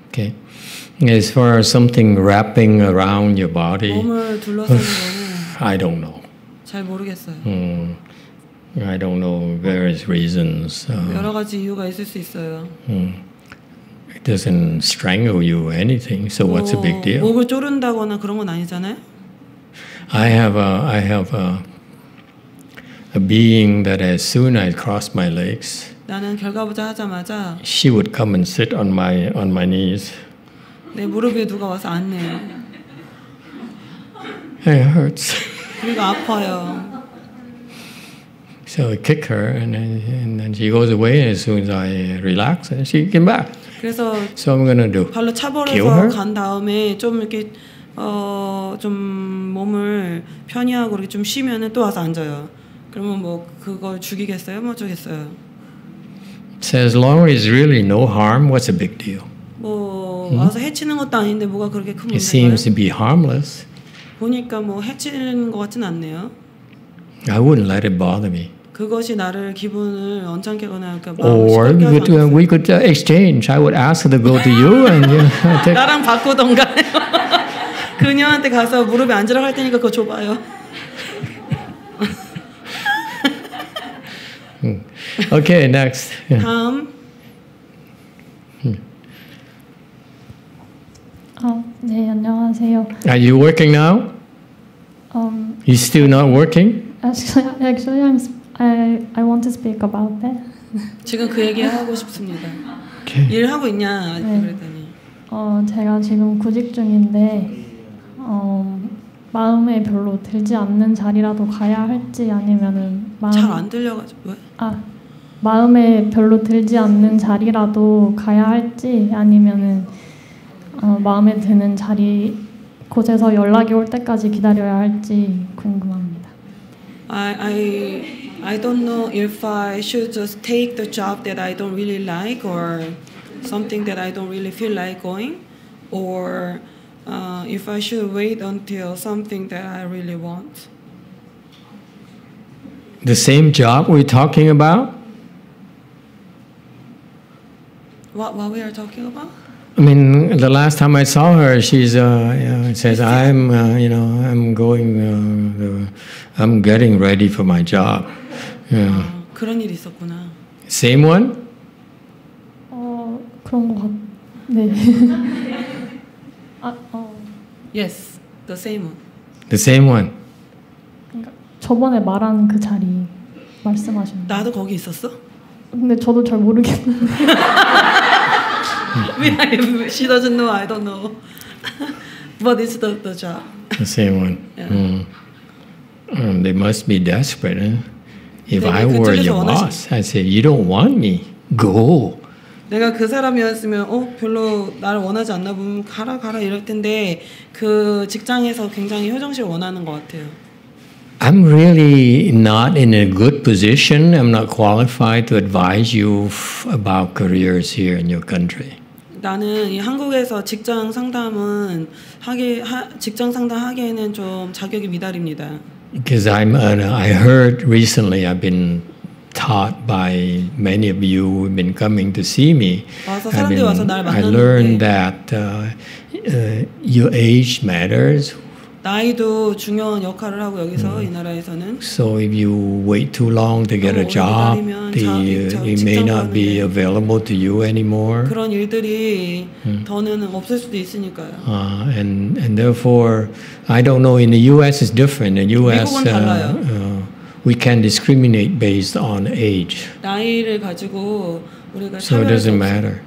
Okay. As far as something wrapping around your body, 몸을 둘러싸는 거는 I don't know. 잘 모르겠어요. Mm, I don't know various reasons. Uh, 여러 가지 이유가 있을 수 있어요. mm. It doesn't strangle you or anything, so what's the big 뭐, deal? 목을 조른다거나 그런 건 아니잖아요. I have a, I have a, a being that as soon as I cross my legs, 나는 결가부좌 하자마자 she would come and sit on my on my knees. 내 무릎 위에 누가 와서 앉네요. It hurts. 그리고 아파요. So I kick her, and then, and then she goes away. And as soon as I relax, and she came back. 그래서 so I'm gonna do. 발로 차버려서 간 다음에 좀 이렇게 어 좀 몸을 편히 하고 이렇게 좀 쉬면은 또 와서 앉아요. 그러면 뭐 그걸 죽이겠어요? 뭐? So as long as really no harm, what's a big deal? 뭐 와서 해치는 것도 아닌데 뭐가 그렇게 큰 It 문제가요? seems to be harmless. 보니까 뭐 해치는 것 같진 않네요. I wouldn't let it bother me. 그것이 나를 기분을 언짢게 하거나 그러니까 Or we could, uh, we could uh, exchange. I would ask her to go to you, and you know, take, 나랑 바꾸던가 그녀한테 가서 무릎에 앉으라고 할 테니까 그거 줘봐요. okay. Next. 다음 어, 네, 안녕하세요. Are you working now? Um, You still not working? actually, actually, I'm, I, I want to speak about that. 지금 그 얘기 하고 싶습니다. Okay. 일하고 있냐 네. 그랬더니 어, 제가 지금 구직 중인데, 어, 마음에 별로 들지 않는 자리라도 가야 할지 아니면은 마음, 잘안 들려가지고 왜? 아, 마음에 별로 들지 않는 자리라도 가야 할지 아니면은 어, 마음에 드는 자리 곳에서 연락이 올 때까지 기다려야 할지 궁금합니다. I I I don't know if I should just take the job that I don't really like or something that I don't really feel like going, or uh, if I should wait until something that I really want. The same job we're talking about? What what we are talking about? I mean, the last time I saw her, she's uh, you know, says I'm uh, you know I'm going uh, uh, I'm getting ready for my job. Yeah. 어, 그런 일이 있었구나. Same one? 어 그런 것 같. 네. 아 어. Yes, the same one. The same one. 그러니까 저번에 말한 그 자리 말씀하시는. 거. 나도 거기 있었어? 근데 저도 잘 모르겠는데. We- she doesn't know. I don't know. What is the the job? The same one. Yeah. Mm. Um, they must be desperate. Huh? If 네, I 그 were your boss, I'd say, "You don't want me. Go." 내가 그 사람이었으면 어 별로 나를 원하지 않나 보면 가라 가라 이럴 텐데 그 직장에서 굉장히 효정 씨를 원하는 것 같아요. I'm really not in a good position. I'm not qualified to advise you about careers here in your country. 나는 이 한국에서 직장 상담은 하기 하, 직장 상담 하기에는 좀 자격이 미달입니다. Because I'm, uh, I heard recently, I've been taught by many of you who've been coming to see me. 와서 I've 사람들이 와서 날 I learned 만났는데 that uh, uh, your age matters. 나이도 중요한 역할을 하고 여기서 음. 이 나라에서는 So if you wait too long to get a 오래 job, 기다리면 the, 자- uh, 저 it may 직장 not be 가는데 available to you anymore. 그런 일들이 음. 더는 없을 수도 있으니까요. Uh, and and therefore, I don't know. In the U.S., it's different. In the U.S., 미국은 달라요. uh, we can discriminate based on age, 나이를 가지고 우리가 so it 차별할 수 doesn't 없어요. matter.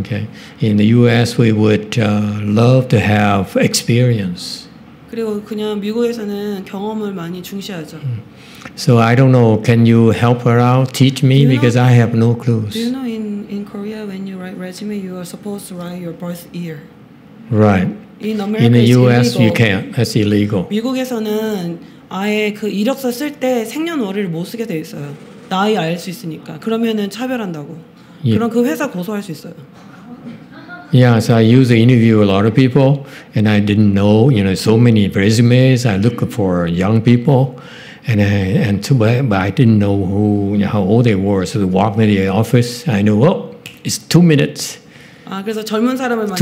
Okay. In the U.S., we would uh, love to have experience. 그리고 그냥 미국에서는 경험을 많이 중시하죠. So I don't know. Can you help her out? Teach me Do you because know- I have no Do you clues. know in in Korea when you write resume you are supposed to write your birth year. Right. In America In the it's U.S., you illegal. can't. That's illegal. 미국에서는 아예 그 이력서 쓸 때 생년월일을 못 쓰게 돼 있어요. 나이 알 수 있으니까. 그러면은 차별한다고. 예. 그럼 그 회사 고소할 수 있어요. Yeah, so I used to interview a lot of people, and I didn't know, you know, so many resumes. I look for young people, and I, and too but I didn't know who, you know, how old they were. So to walk into the office, I knew, oh, it's two minutes, 아 그래서 젊은 사람을 많이.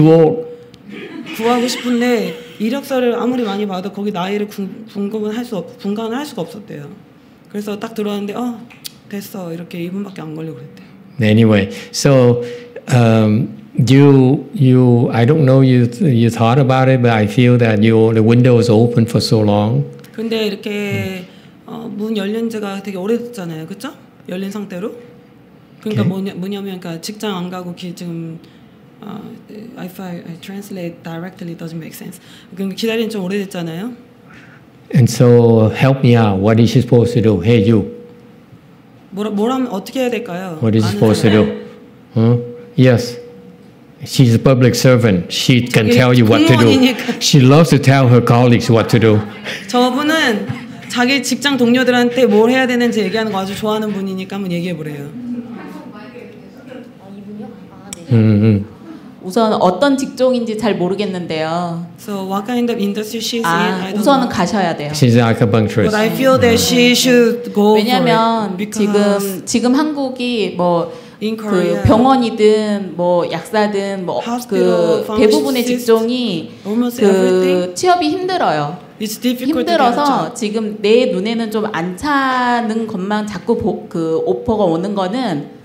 구하고 싶은데 이력서를 아무리 많이 봐도 거기 나이를 궁- 궁금은 할 수 없, 분간을 할 수가 없었대요. 그래서 딱 들어왔는데 어 됐어 이렇게 2분밖에 안 걸려 그랬대. 요 Anyway, so um, you you I don't know you you thought about it, but I feel that you the window is open for so long. 근데 이렇게 어, 문 열린 지가 되게 오래됐잖아요, 그렇죠? 열린 상태로. 그러니까 오케이. 뭐냐, 뭐냐면 그러니까 직장 안 가고 기, 지금 어, if I, I translate directly it doesn't make sense. 그럼 기다린 좀 오래됐잖아요. And so help me out. What is she supposed to do? Hey, you. 뭐라 뭐라면 어떻게 해야 될까요? What is he supposed to do? Huh? Yes. She's a public servant. She can tell you what to do. She loves to tell her colleagues what to do. 저분은 자기 직장 동료들한테 뭘 해야 되는지 얘기하는 거 아주 좋아하는 분이니까 한번 얘기해 보래요. Mm-hmm. 우선 어떤 직종인지 잘 모르겠는데요. So what kind of industry she's in? 아, I don't 우선은 know. 가셔야 돼요. She's an acupuncturist. But I feel that she should go 왜냐면 because 지금 지금 한국이 뭐 in 그 병원이든 뭐 약사든 뭐 그 대부분의 직종이 그 취업이 힘들어요. it's difficult to get a 힘들어서. 지금 내 눈에는 좀 안 차는 것만 자꾸 보, 그 오퍼가 오는 거는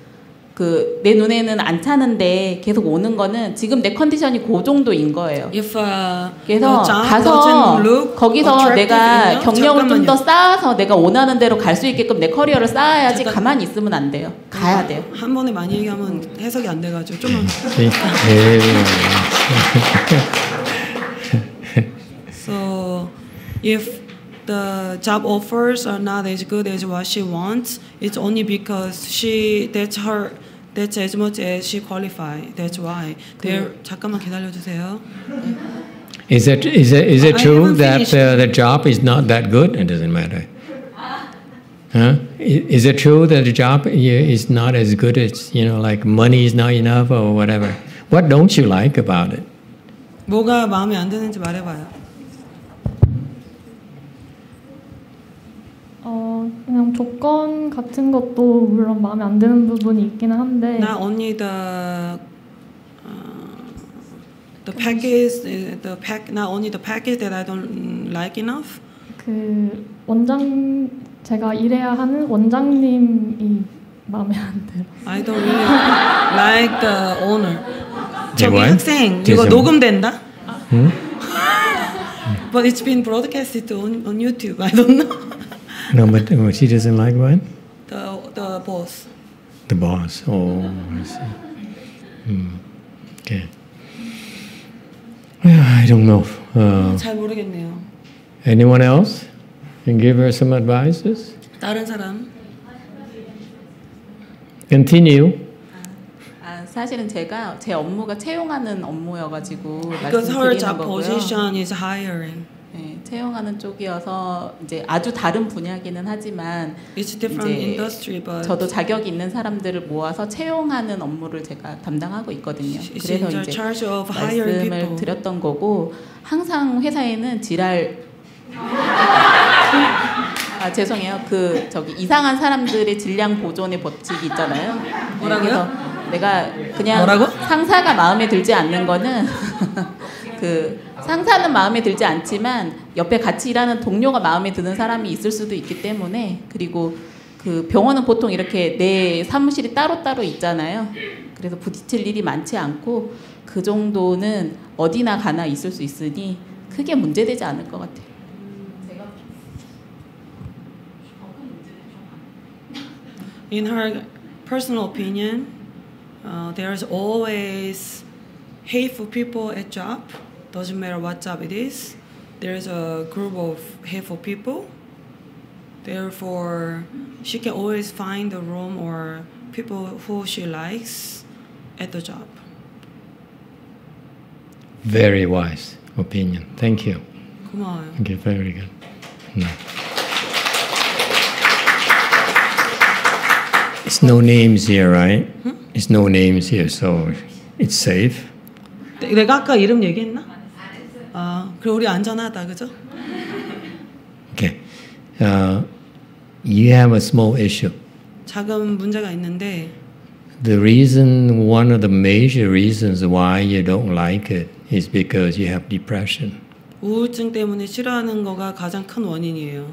그 내 눈에는 안 차는데 계속 오는 거는 지금 내 컨디션이 그 정도인 거예요. If uh, 그래서 job 가서 거기서 내가 경력을 좀 더. 쌓아서 내가 원하는 대로 갈 수 있게끔 내 커리어를 쌓아야지 잠깐. 가만히 있으면 안 돼요. 가야 돼요. 한 번에 많이 얘기하면 해석이 안 돼가지고 좀만. See? Very So if the job offers are not as good as what she wants, it's only because she that's her that's as much as she qualify. That's why. There 잠깐만 기다려 주세요. Is it is it is it I true haven't that finished. uh, the job is not that good? It doesn't matter. Huh? I- Is it true that the job i- is not as good as you know, like money is not enough or whatever? What don't you like about it? 뭐가 마음에 안 드는지 말해봐요. 어, 그냥 조건 같은 것도 물론 마음에 안 드는 부분이 있기는 한데 Not only the uh, the package, uh, the pack, not only the package that I don't like enough. 그 원장 제가 일해야 하는 원장님이 마음에 안 들어. I don't really like the owner. 저기 what? 학생 이거 녹음된다? Hmm? But it's been broadcasted on, on YouTube. I don't know. No, but uh, she doesn't like what? The the boss. The boss. Oh, I see. Hmm. Okay. I don't know. Uh, 잘 모르겠네요. anyone else can give her some advices? 다른 사람. Continue. 아, 사실은 제가 제 업무가 채용하는 업무여가지고 Because her 말씀드리는 job 거고요. position is hiring. 네, 채용하는 쪽이어서 이제 아주 다른 분야기는 하지만 이제 저도 자격이 있는 사람들을 모아서 채용하는 업무를 제가 담당하고 있거든요. 그래서 이제 말씀을. 드렸던 거고 항상 회사에는 지랄 아 죄송해요. 그 저기 이상한 사람들의 질량 보존의 법칙이 있잖아요. 뭐라고요? 내가 그냥 뭐라고? 상사가 마음에 들지 않는 거는 그 상사는 마음에 들지 않지만 옆에 같이 일하는 동료가 마음에 드는 사람이 있을 수도 있기 때문에 그리고 그 병원은 보통 이렇게 내 사무실이 따로따로 있잖아요. 그래서 부딪힐 일이 많지 않고 그 정도는 어디나 가나 있을 수 있으니 크게 문제되지 않을 것 같아요. In her personal opinion, uh, there's always hateful people at job. Doesn't matter what job it is. There's a group of hateful people. Therefore, she can always find a room or people who she likes at the job. Very wise opinion. Thank you. 고마워요. Okay, very good. No. It's no names here, right? It's no names here, so it's safe. 내- 내가 아까 이름 얘기했나? 아, 그래 우리 안전하다, 그죠? Okay. Uh, you have a small issue. 작은 문제가 있는데 The reason, one of the major reasons why you don't like it is because you have depression. 우울증 때문에 싫어하는 거가 가장 큰 원인이에요.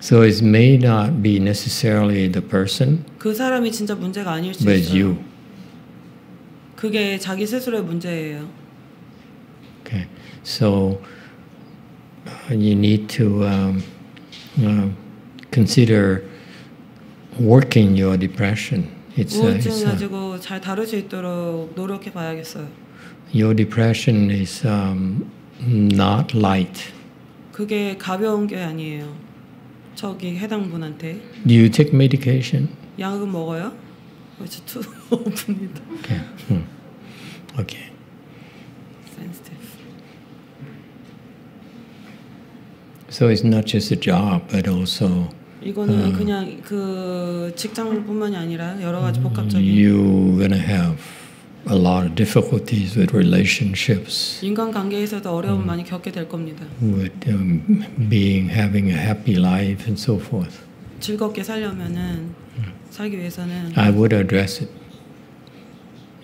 So it may not be necessarily the person, 그 사람이 진짜 문제가 아닐 수 but 있어요. you. 그게 자기 스스로의 문제예요. Okay. So uh, you need to um, uh, consider working your depression. It's, uh, 우울증 it's uh, 가지고 잘 다룰 수 있도록 노력해 봐야겠어요. your depression is um, not light. 그게 가벼운 게 아니에요. 저기 해당 분한테 Do you take medication? 약은 먹어요? 그렇죠. 투 오픈이다. Okay. Hmm. Okay. Sensitive. So it's not just a job, but also 이거는 음. 그냥 그 직장뿐만이 아니라 여러 가지 복합적인 you're gonna have a lot of difficulties with relationships, 인간 관계에서도 어려움 많이 겪게 될 겁니다. with um, being having a happy life and so forth. 즐겁게 살려면은 살기 위해서는 I would address it.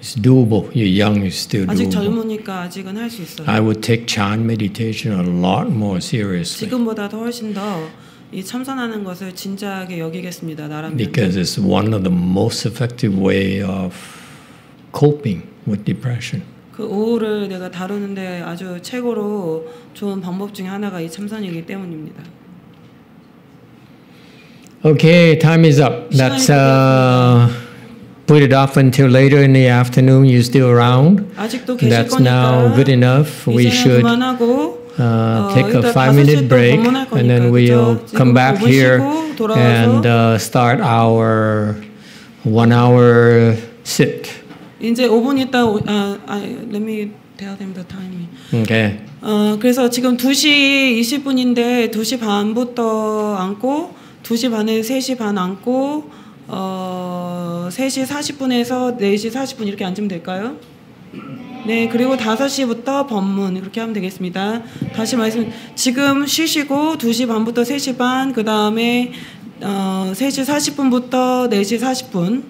It's doable. You're young. It's still 아직 doable. 젊으니까 아직은 할 수 있어요. I would take Chan meditation a lot more seriously 지금보다도 훨씬 더 이 참선하는 것을 진지하게 여기겠습니다. 나라면 because it's one of the most effective way of coping with depression. 그 우울을 내가 다루는데 아주 최고로 좋은 방법 중에 하나가 이 참선이기 때문입니다. Okay, time is up. Let's uh, put it off until later in the afternoon. You still around? 아직도 계실 That's now 거니까 good enough. We 이제는 should 그만하고 uh, 어, take a 이따 five 5시 minute 또 break 방문할 and then 거니까, we'll 그죠? come 지금 back 5분 here 쉬고 돌아와서 and uh, start our one hour sit. 이제 5분 있다 오- 아, 아, let me tell them the time. Okay. 어, 그래서 지금 2시 20분인데 2시 반부터 앉고 2시 반에 3시 반 앉고 어, 3시 40분에서 4시 40분 이렇게 앉으면 될까요? 네, 그리고 5시부터 법문 그렇게 하면 되겠습니다. 다시 말씀 지금 쉬시고 2시 반부터 3시 반 그 다음에 어, 3시 40분부터 4시 40분.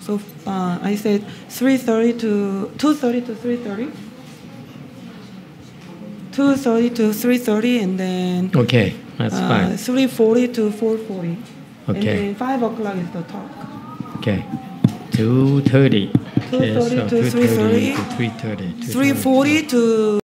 So uh, I said 3:30 to 2:30 to 3:30. 2:30 to 3:30 and then Okay, that's uh, fine. 3:40 to 4:40. And Okay. then 5 o'clock is the talk. Okay. Two thirty. Two thirty 2:30 3:30. to 3.30. 3:40 to